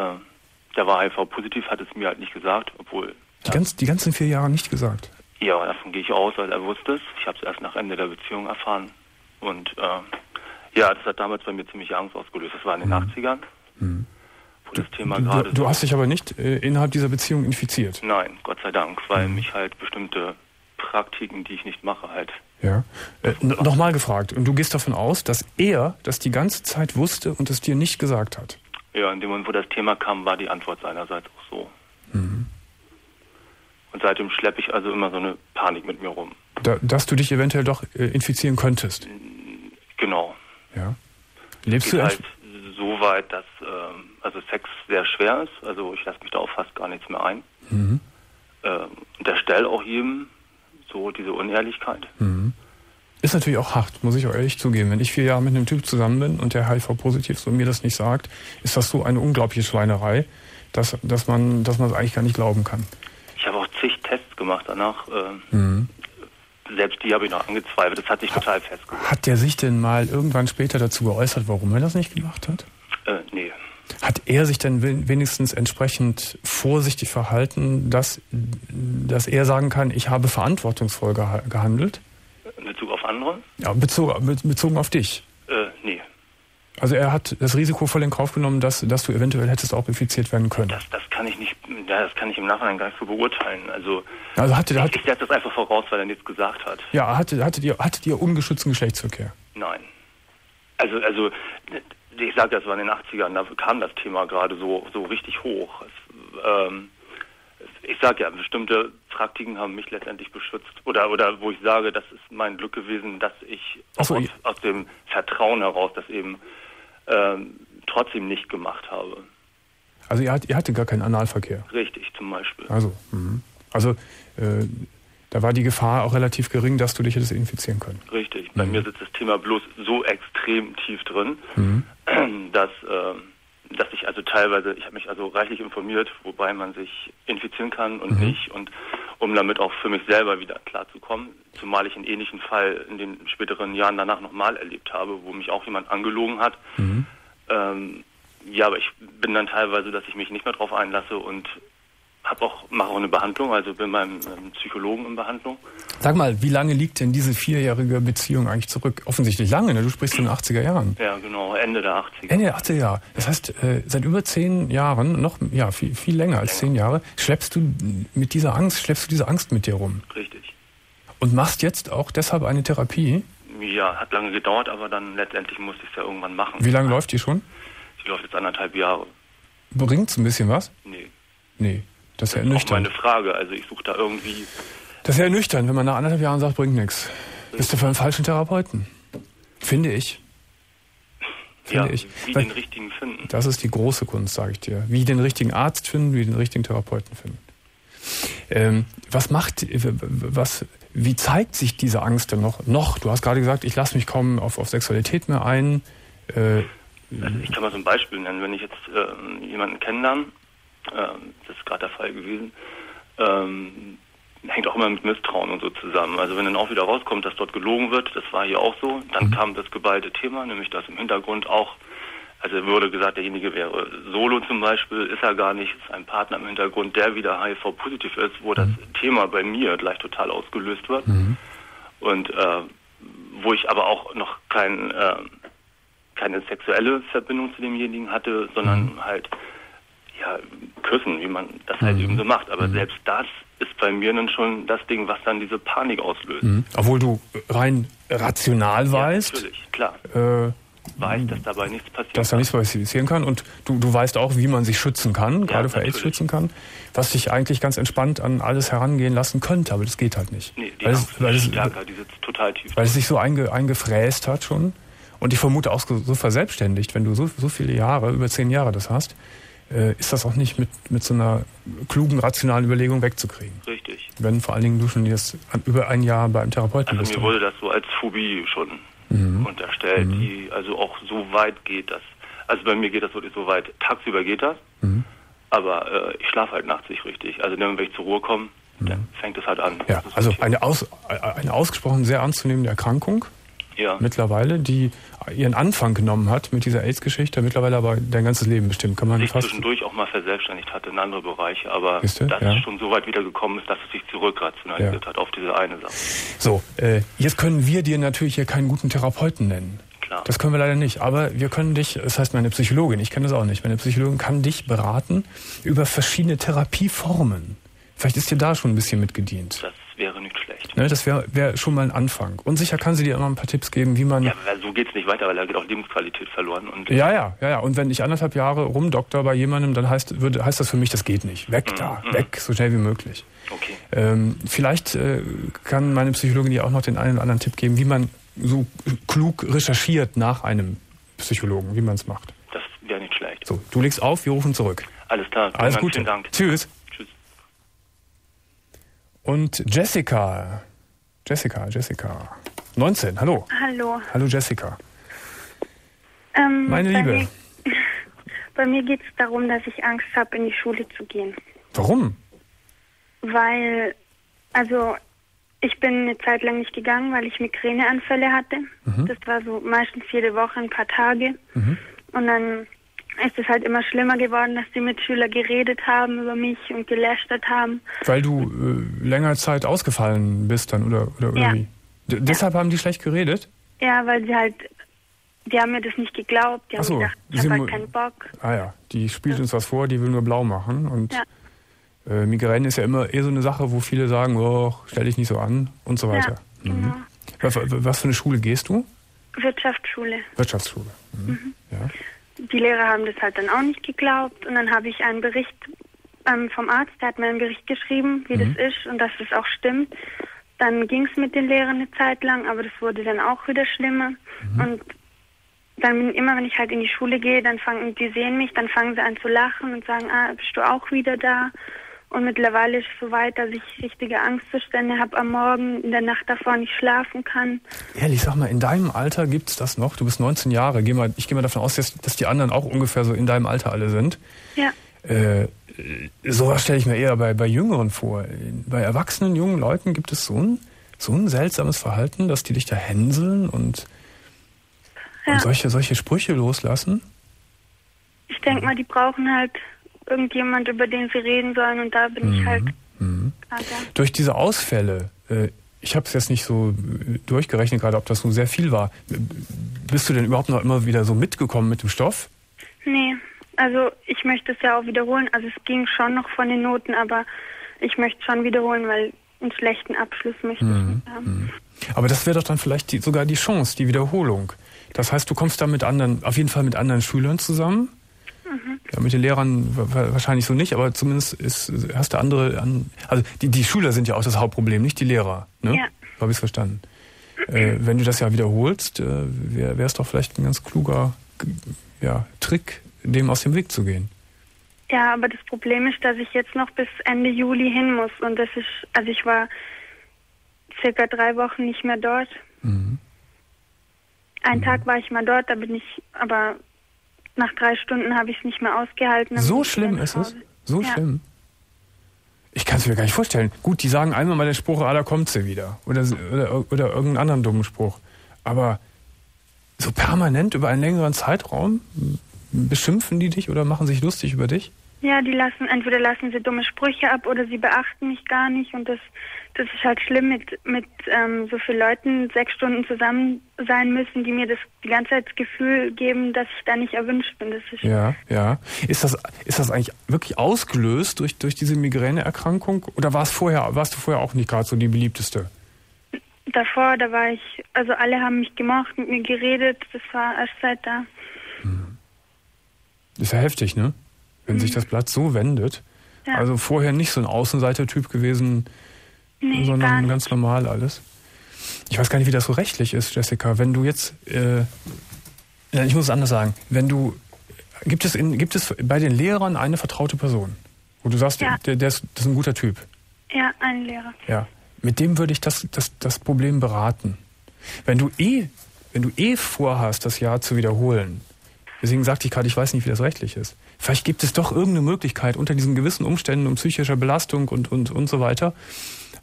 der war HIV-positiv, hat es mir halt nicht gesagt, obwohl, Die, ganz, die ganzen vier Jahre nicht gesagt. ja, davon gehe ich aus, weil er wusste es. Ich habe es erst nach Ende der Beziehung erfahren. Und äh, ja, das hat damals bei mir ziemlich Angst ausgelöst. Das war in den 80ern, Mhm. wo das Thema Du, gerade du so- hast dich aber nicht äh, innerhalb dieser Beziehung infiziert. Nein, Gott sei Dank, weil Mhm. mich halt bestimmte Praktiken, die ich nicht mache, halt. Ja. Äh, Nochmal gefragt. Und du gehst davon aus, dass er das die ganze Zeit wusste und es dir nicht gesagt hat. Ja, in dem Moment, wo das Thema kam, war die Antwort seinerseits auch so. Mhm. Und seitdem schleppe ich also immer so eine Panik mit mir rum. Da, dass du dich eventuell doch äh, infizieren könntest. Genau. Ja. Lebst Geht du halt so weit, dass ähm, also Sex sehr schwer ist. Also ich lasse mich da auf fast gar nichts mehr ein. Mhm. Ähm, unterstelle auch jedem so diese Unehrlichkeit. Mhm. Ist natürlich auch hart, muss ich auch ehrlich zugeben. Wenn ich vier Jahre mit einem Typ zusammen bin und der HIV-positiv ist und mir das nicht sagt, ist das so eine unglaubliche Schweinerei, dass, dass man dass man es eigentlich gar nicht glauben kann. Ich habe auch zig Tests gemacht danach. Ähm, Mhm. selbst die habe ich noch angezweifelt. Das hat sich total festgesetzt. Hat der sich denn mal irgendwann später dazu geäußert, warum er das nicht gemacht hat? Äh, nee. Hat er sich denn wen- wenigstens entsprechend vorsichtig verhalten, dass, dass er sagen kann, ich habe verantwortungsvoll geha gehandelt? In Bezug auf andere? Ja, bezogen, be- bezogen auf dich. Äh, nee. Also er hat das Risiko voll in Kauf genommen, dass, dass du eventuell hättest auch infiziert werden können. Das, das kann ich nicht, ja, das kann ich im Nachhinein gar nicht so beurteilen. Also, Also hatte, ich, hat, ich setze das einfach voraus, weil er nichts gesagt hat. ja, hatte, hattet, ihr, hattet ihr ungeschützten Geschlechtsverkehr? Nein. Also, also, ich sage, das war in den 80ern, da kam das Thema gerade so, so richtig hoch. Es, ähm, ich sage ja, bestimmte Praktiken haben mich letztendlich beschützt. Oder, oder wo ich sage, das ist mein Glück gewesen, dass ich so, aus, aus dem Vertrauen heraus das eben ähm, trotzdem nicht gemacht habe. Also ihr, hat, ihr hatte gar keinen Analverkehr. Richtig, zum Beispiel. Also, mhm. also äh, da war die Gefahr auch relativ gering, dass du dich hättest infizieren können. Richtig. Bei mir sitzt das Thema bloß so extrem tief drin, Mhm. (clears throat) dass, ähm, dass ich also teilweise, ich habe mich also reichlich informiert, wobei man sich infizieren kann und Mhm. nicht und um damit auch für mich selber wieder klarzukommen, zumal ich einen ähnlichen Fall in den späteren Jahren danach nochmal erlebt habe, wo mich auch jemand angelogen hat. Mhm. Ähm, ja, aber ich bin dann teilweise, dass ich mich nicht mehr drauf einlasse und habe auch mache auch eine Behandlung, also bin beim ähm, Psychologen in Behandlung. Sag mal, wie lange liegt denn diese vierjährige Beziehung eigentlich zurück? Offensichtlich lange, ne? Du sprichst von den 80er Jahren. Ja, genau, Ende der 80er. Ende der 80er Jahre. Das heißt, äh, seit über zehn Jahren, noch ja, viel, viel länger als zehn Jahre, schleppst du mit dieser Angst, schleppst du diese Angst mit dir rum. Richtig. Und machst jetzt auch deshalb eine Therapie. Ja, hat lange gedauert, aber dann letztendlich musste ich es ja irgendwann machen. Wie lange läuft die schon? Die läuft jetzt anderthalb Jahre. Bringt's ein bisschen was? Nee. Nee. Das ist ja Auch nüchtern. meine Frage. Also ich suche da irgendwie. Das ist ja nüchtern, wenn man nach anderthalb Jahren sagt, bringt nichts. Bist du für einen falschen Therapeuten. Finde ich. Finde ja, ich. wie Weil- den richtigen finden. Das ist die große Kunst, sage ich dir. Wie den richtigen Arzt finden, wie den richtigen Therapeuten finden. Ähm, was macht, was, wie zeigt sich diese Angst denn noch? Noch, du hast gerade gesagt, ich lasse mich kaum auf, auf Sexualität mehr ein. Äh, Also ich kann mal so ein Beispiel nennen. Wenn ich jetzt ähm, jemanden kennenlerne, ähm, das ist gerade der Fall gewesen, ähm, hängt auch immer mit Misstrauen und so zusammen. Also wenn dann auch wieder rauskommt, dass dort gelogen wird, das war hier auch so, dann mhm. kam das geballte Thema, nämlich dass im Hintergrund auch, also wurde gesagt, derjenige wäre solo zum Beispiel, ist er gar nicht, ist ein Partner im Hintergrund, der wieder HIV-positiv ist, wo mhm. das Thema bei mir gleich total ausgelöst wird. Mhm. Und äh, wo ich aber auch noch kein, äh, keine sexuelle Verbindung zu demjenigen hatte, sondern mhm. halt ja, küssen, wie man das halt mhm. eben so macht. Aber mhm. selbst das ist bei mir dann schon das Ding, was dann diese Panik auslöst. Mhm. Obwohl du rein rational ja, weißt. Natürlich, klar. Äh, weiß, dass dabei nichts passiert. Dass da nichts passieren kann. Und du, du weißt auch, wie man sich schützen kann, ja, gerade vor AIDS schützen kann, was dich eigentlich ganz entspannt an alles herangehen lassen könnte, aber das geht halt nicht. Nee, die weil es, weil es, stärker, die sitzt total tief. Weil es sich so einge, eingefräst hat schon. Und ich vermute auch so, so verselbstständigt, wenn du so, so viele Jahre, über zehn Jahre das hast, ist das auch nicht mit, mit so einer klugen, rationalen Überlegung wegzukriegen. Richtig. Wenn vor allen Dingen du schon jetzt über ein Jahr beim Therapeuten also bist. Mir wurde das so als Phobie schon mhm. unterstellt, mhm. die also auch so weit geht, dass, also bei mir geht das wirklich so weit, tagsüber geht das, mhm. aber äh, ich schlafe halt nachts nicht richtig. Also wenn ich zur Ruhe komme, dann mhm. fängt es halt an. Ja, also eine, aus, eine ausgesprochen sehr ernstzunehmende Erkrankung ja. mittlerweile, die ihren Anfang genommen hat mit dieser AIDS-Geschichte, mittlerweile aber dein ganzes Leben bestimmt. Kann man sich fast zwischendurch auch mal verselbstständigt hatte in andere Bereiche, aber dass ja. es schon so weit wieder gekommen ist, dass es sich zurückrationalisiert ja. hat auf diese eine Sache. So, äh, jetzt können wir dir natürlich hier keinen guten Therapeuten nennen. Klar. Das können wir leider nicht. Aber wir können dich, das heißt meine Psychologin, ich kenne das auch nicht, meine Psychologin kann dich beraten über verschiedene Therapieformen. Vielleicht ist dir da schon ein bisschen mitgedient. Das wäre nicht schlecht. Ne, das wäre wär schon mal ein Anfang. Und sicher kann sie dir auch noch ein paar Tipps geben, wie man. Ja, weil so geht es nicht weiter, weil da geht auch Lebensqualität verloren. Und ja, ja, ja, ja. Und wenn ich anderthalb Jahre rumdoktor bei jemandem, dann heißt, würde, heißt das für mich, das geht nicht. Weg mhm. da, mhm. weg, so schnell wie möglich. Okay. Ähm, vielleicht äh, kann meine Psychologin dir auch noch den einen oder anderen Tipp geben, wie man so klug recherchiert nach einem Psychologen, wie man es macht. Das wäre nicht schlecht. So, du legst auf, wir rufen zurück. Alles klar. Alles Gute. Vielen Dank. Tschüss. Und Jessica. Jessica, Jessica. 19, hallo. Hallo. Hallo Jessica. Ähm, Meine Liebe. Mir, (laughs) bei mir geht es darum, dass ich Angst habe, in die Schule zu gehen. Warum? Weil, also, ich bin eine Zeit lang nicht gegangen, weil ich Migräneanfälle hatte. Mhm. Das war so meistens jede Woche ein paar Tage. Mhm. Und dann ist es halt immer schlimmer geworden, dass die Mitschüler geredet haben über mich und gelästert haben. Weil du äh, länger Zeit ausgefallen bist dann oder, oder ja. irgendwie? D deshalb haben die schlecht geredet? Ja, weil sie halt, die haben mir das nicht geglaubt. Die haben so, gedacht, ich habe halt keinen Bock. Ah ja, die spielt ja. uns was vor, die will nur blau machen. Und ja. äh, Migräne ist ja immer eher so eine Sache, wo viele sagen, oh, stell dich nicht so an und so weiter. Ja, mhm. genau. was, was, für eine Schule gehst du? Wirtschaftsschule. Wirtschaftsschule. Mhm. Mhm. Ja die Lehrer haben das halt dann auch nicht geglaubt und dann habe ich einen Bericht ähm, vom Arzt, der hat mir einen Bericht geschrieben, wie mhm. das ist und dass das auch stimmt. Dann ging es mit den Lehrern eine Zeit lang, aber das wurde dann auch wieder schlimmer. Mhm. Und dann immer, wenn ich halt in die Schule gehe, dann fangen die sehen mich, dann fangen sie an zu lachen und sagen, ah, bist du auch wieder da? Und mittlerweile ist es so weit, dass ich richtige Angstzustände habe am Morgen, in der Nacht davor nicht schlafen kann. Ehrlich, sag mal, in deinem Alter gibt es das noch? Du bist 19 Jahre. Geh mal, ich gehe mal davon aus, dass, dass, die anderen auch ungefähr so in deinem Alter alle sind. Ja. Äh, sowas stelle ich mir eher bei, bei Jüngeren vor. Bei erwachsenen jungen Leuten gibt es so ein, so ein seltsames Verhalten, dass die dich da hänseln und, ja. und solche, solche Sprüche loslassen. Ich denke mal, die brauchen halt irgendjemand, über den sie reden sollen und da bin mhm. ich halt. Mhm. Durch diese Ausfälle, äh, ich habe es jetzt nicht so äh, durchgerechnet gerade, ob das so sehr viel war. Bist du denn überhaupt noch immer wieder so mitgekommen mit dem Stoff? Nee, also ich möchte es ja auch wiederholen. Also es ging schon noch von den Noten, aber ich möchte es schon wiederholen, weil einen schlechten Abschluss möchte mhm. ich nicht haben. Mhm. Aber das wäre doch dann vielleicht die, sogar die Chance, die Wiederholung. Das heißt, du kommst da mit anderen, auf jeden Fall mit anderen Schülern zusammen Mhm. Ja, mit den Lehrern wahrscheinlich so nicht, aber zumindest ist, hast du andere. Also die, die Schüler sind ja auch das Hauptproblem, nicht die Lehrer. Ne? Ja. Habe ich es verstanden. Äh, wenn du das ja wiederholst, äh, wäre es doch vielleicht ein ganz kluger ja, Trick, dem aus dem Weg zu gehen. Ja, aber das Problem ist, dass ich jetzt noch bis Ende Juli hin muss und das ist, also ich war circa drei Wochen nicht mehr dort. Mhm. Einen mhm. Tag war ich mal dort, da bin ich aber nach drei Stunden habe ich es nicht mehr ausgehalten. So schlimm ist es? So ja. schlimm? ich kann es mir gar nicht vorstellen. Gut, die sagen einmal mal den Spruch, ah, da kommt sie wieder. Oder, oder, oder irgendeinen anderen dummen Spruch. Aber so permanent über einen längeren Zeitraum beschimpfen die dich oder machen sich lustig über dich? Ja, die lassen, entweder lassen sie dumme Sprüche ab oder sie beachten mich gar nicht und das, das ist halt schlimm mit, mit ähm, so vielen Leuten sechs Stunden zusammen sein müssen, die mir das die ganze Zeit das Gefühl geben, dass ich da nicht erwünscht bin. Das ist ja, ja. Ist das, ist das eigentlich wirklich ausgelöst durch, durch diese Migräneerkrankung oder war es vorher, warst du vorher auch nicht gerade so die beliebteste? Davor, da war ich, also alle haben mich gemocht, mit mir geredet, das war erst seit da. Hm. Ist ja heftig, ne? wenn mhm. sich das Blatt so wendet. Ja. Also vorher nicht so ein Außenseiter-Typ gewesen, nee, sondern ganz normal alles. Ich weiß gar nicht, wie das so rechtlich ist, Jessica. Wenn du jetzt, äh, ich muss es anders sagen, wenn du, gibt es, in, gibt es bei den Lehrern eine vertraute Person, wo du sagst, ja. der, der ist, das ist ein guter Typ? Ja, ein Lehrer. Ja, mit dem würde ich das, das, das Problem beraten. Wenn du eh, wenn du eh vorhast, das Jahr zu wiederholen, deswegen sagte ich gerade, ich weiß nicht, wie das rechtlich ist. Vielleicht gibt es doch irgendeine Möglichkeit unter diesen gewissen Umständen und psychischer Belastung und, und, und so weiter,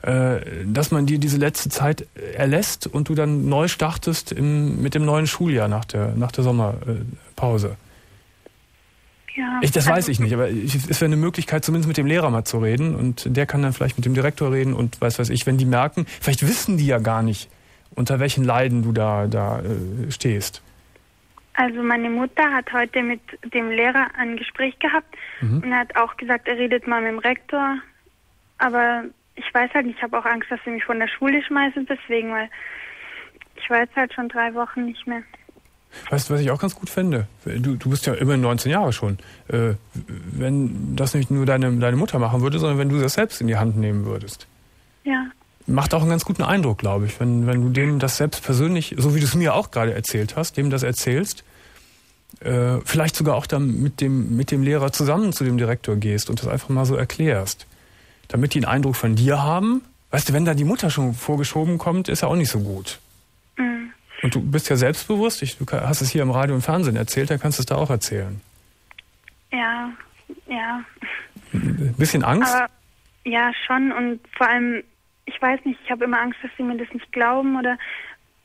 dass man dir diese letzte Zeit erlässt und du dann neu startest im, mit dem neuen Schuljahr nach der, nach der Sommerpause. Ja, ich, das weiß ich nicht, aber es wäre eine Möglichkeit, zumindest mit dem Lehrer mal zu reden und der kann dann vielleicht mit dem Direktor reden und weiß was ich, wenn die merken, vielleicht wissen die ja gar nicht, unter welchen Leiden du da, da äh, stehst. Also meine Mutter hat heute mit dem Lehrer ein Gespräch gehabt mhm. und hat auch gesagt, er redet mal mit dem Rektor. Aber ich weiß halt nicht, ich habe auch Angst, dass sie mich von der Schule schmeißen, deswegen, weil ich war jetzt halt schon drei Wochen nicht mehr. Weißt du, was ich auch ganz gut fände? Du, du bist ja immerhin 19 Jahre schon. Äh, wenn das nicht nur deine, deine Mutter machen würde, sondern wenn du das selbst in die Hand nehmen würdest. Ja. Macht auch einen ganz guten Eindruck, glaube ich, wenn, wenn du dem das selbst persönlich, so wie du es mir auch gerade erzählt hast, dem das erzählst, äh, vielleicht sogar auch dann mit dem, mit dem Lehrer zusammen zu dem Direktor gehst und das einfach mal so erklärst. Damit die einen Eindruck von dir haben. Weißt du, wenn da die Mutter schon vorgeschoben kommt, ist ja auch nicht so gut. Mhm. Und du bist ja selbstbewusst, ich, du hast es hier im Radio und Fernsehen erzählt, dann kannst du es da auch erzählen. Ja, ja. Ein bisschen Angst? Aber, ja, schon. Und vor allem, ich weiß nicht, ich habe immer Angst, dass sie mir das nicht glauben oder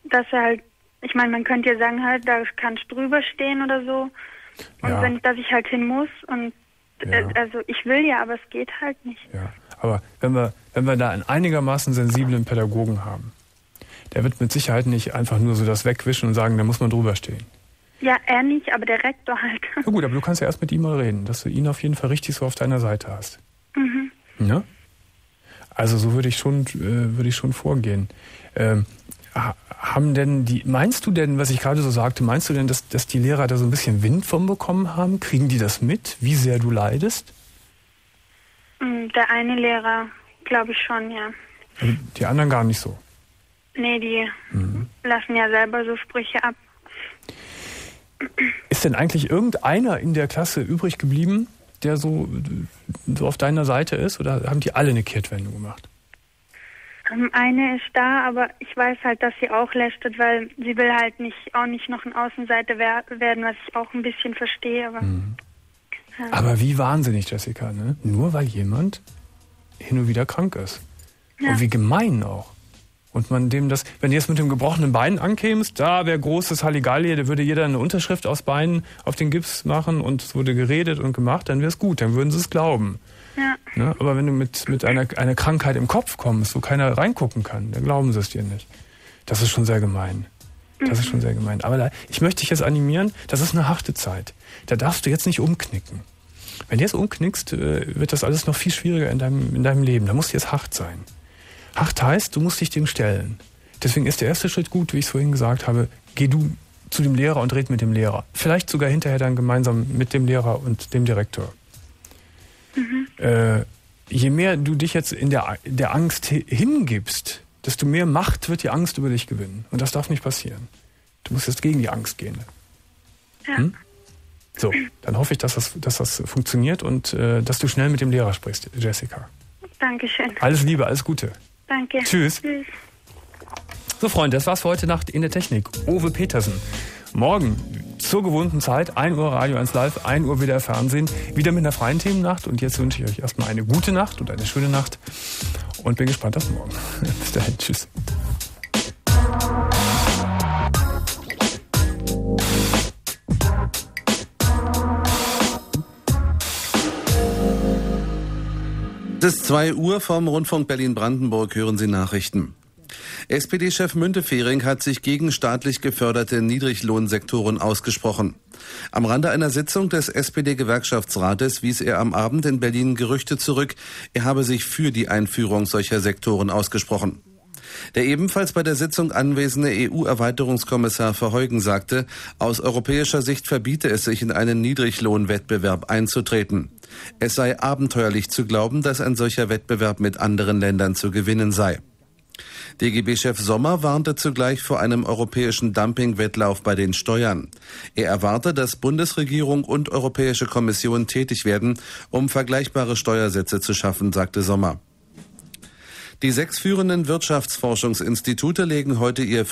dass er halt ich meine, man könnte ja sagen, halt, da kannst du drüber stehen oder so. Und ja. wenn, dass ich halt hin muss und ja. äh, also ich will ja, aber es geht halt nicht. Ja, aber wenn wir, wenn wir da einen einigermaßen sensiblen Pädagogen haben, der wird mit Sicherheit nicht einfach nur so das wegwischen und sagen, da muss man drüber stehen. Ja, er nicht, aber der Rektor halt. Na gut, aber du kannst ja erst mit ihm mal reden, dass du ihn auf jeden Fall richtig so auf deiner Seite hast. Mhm. Ja? Also so würde ich schon, äh, würde ich schon vorgehen. Ähm, haben denn die, meinst du denn, was ich gerade so sagte, meinst du denn, dass, dass die Lehrer da so ein bisschen Wind von bekommen haben? Kriegen die das mit, wie sehr du leidest? Mm, der eine Lehrer, glaube ich schon, ja. Also die anderen gar nicht so? Nee, die mhm. lassen ja selber so Sprüche ab. Ist denn eigentlich irgendeiner in der Klasse übrig geblieben, der so, so auf deiner Seite ist? Oder haben die alle eine Kehrtwendung gemacht? Ähm, eine ist da, aber ich weiß halt, dass sie auch lästert, weil sie will halt nicht auch nicht noch ein Außenseiter werden, was ich auch ein bisschen verstehe. Aber, mhm. Aber wie wahnsinnig, Jessica, ne? Nur weil jemand hin und wieder krank ist. Ja. Und wie gemein auch. Und man dem das, wenn du jetzt mit dem gebrochenen Bein ankämst, da wäre großes Halligalli, da würde jeder eine Unterschrift aus Beinen auf den Gips machen und es wurde geredet und gemacht, dann wäre es gut, dann würden sie es glauben. Ja. Ne? Aber wenn du mit, mit einer, einer Krankheit im Kopf kommst, wo keiner reingucken kann, dann glauben sie es dir nicht. Das ist schon sehr gemein. Das ist schon sehr gemein. Aber ich möchte dich jetzt animieren, das ist eine harte Zeit. Da darfst du jetzt nicht umknicken. Wenn du jetzt umknickst, äh, wird das alles noch viel schwieriger in deinem, in deinem Leben. Da musst du jetzt hart sein. Hart heißt, du musst dich dem stellen. Deswegen ist der erste Schritt gut, wie ich es vorhin gesagt habe. Geh du zu dem Lehrer und red mit dem Lehrer. Vielleicht sogar hinterher dann gemeinsam mit dem Lehrer und dem Direktor. Mhm. Äh, je mehr du dich jetzt in der, der Angst hingibst, desto mehr Macht wird die Angst über dich gewinnen. Und das darf nicht passieren. Du musst jetzt gegen die Angst gehen. Hm? So, dann hoffe ich, dass das, dass das funktioniert und äh, dass du schnell mit dem Lehrer sprichst, Jessica. Dankeschön. Alles Liebe, alles Gute. Danke. Tschüss. Tschüss. So, Freunde, das war's für heute Nacht in der Technik. Owe Petersen. Morgen zur gewohnten Zeit. 1 Uhr Radio 1 Live, 1 Uhr wieder Fernsehen. Wieder mit einer freien Themennacht. Und jetzt wünsche ich euch erstmal eine gute Nacht und eine schöne Nacht. Und bin gespannt auf morgen. (laughs) Bis dahin. Tschüss. Bis 2 Uhr vom Rundfunk Berlin-Brandenburg hören Sie Nachrichten. SPD-Chef Müntefering hat sich gegen staatlich geförderte Niedriglohnsektoren ausgesprochen. Am Rande einer Sitzung des SPD-Gewerkschaftsrates wies er am Abend in Berlin Gerüchte zurück, er habe sich für die Einführung solcher Sektoren ausgesprochen. Der ebenfalls bei der Sitzung anwesende EU-Erweiterungskommissar Verheugen sagte, aus europäischer Sicht verbiete es sich in einen Niedriglohnwettbewerb einzutreten. Es sei abenteuerlich zu glauben, dass ein solcher Wettbewerb mit anderen Ländern zu gewinnen sei. DGB-Chef Sommer warnte zugleich vor einem europäischen Dumpingwettlauf bei den Steuern. Er erwarte, dass Bundesregierung und Europäische Kommission tätig werden, um vergleichbare Steuersätze zu schaffen, sagte Sommer. Die sechs führenden Wirtschaftsforschungsinstitute legen heute ihr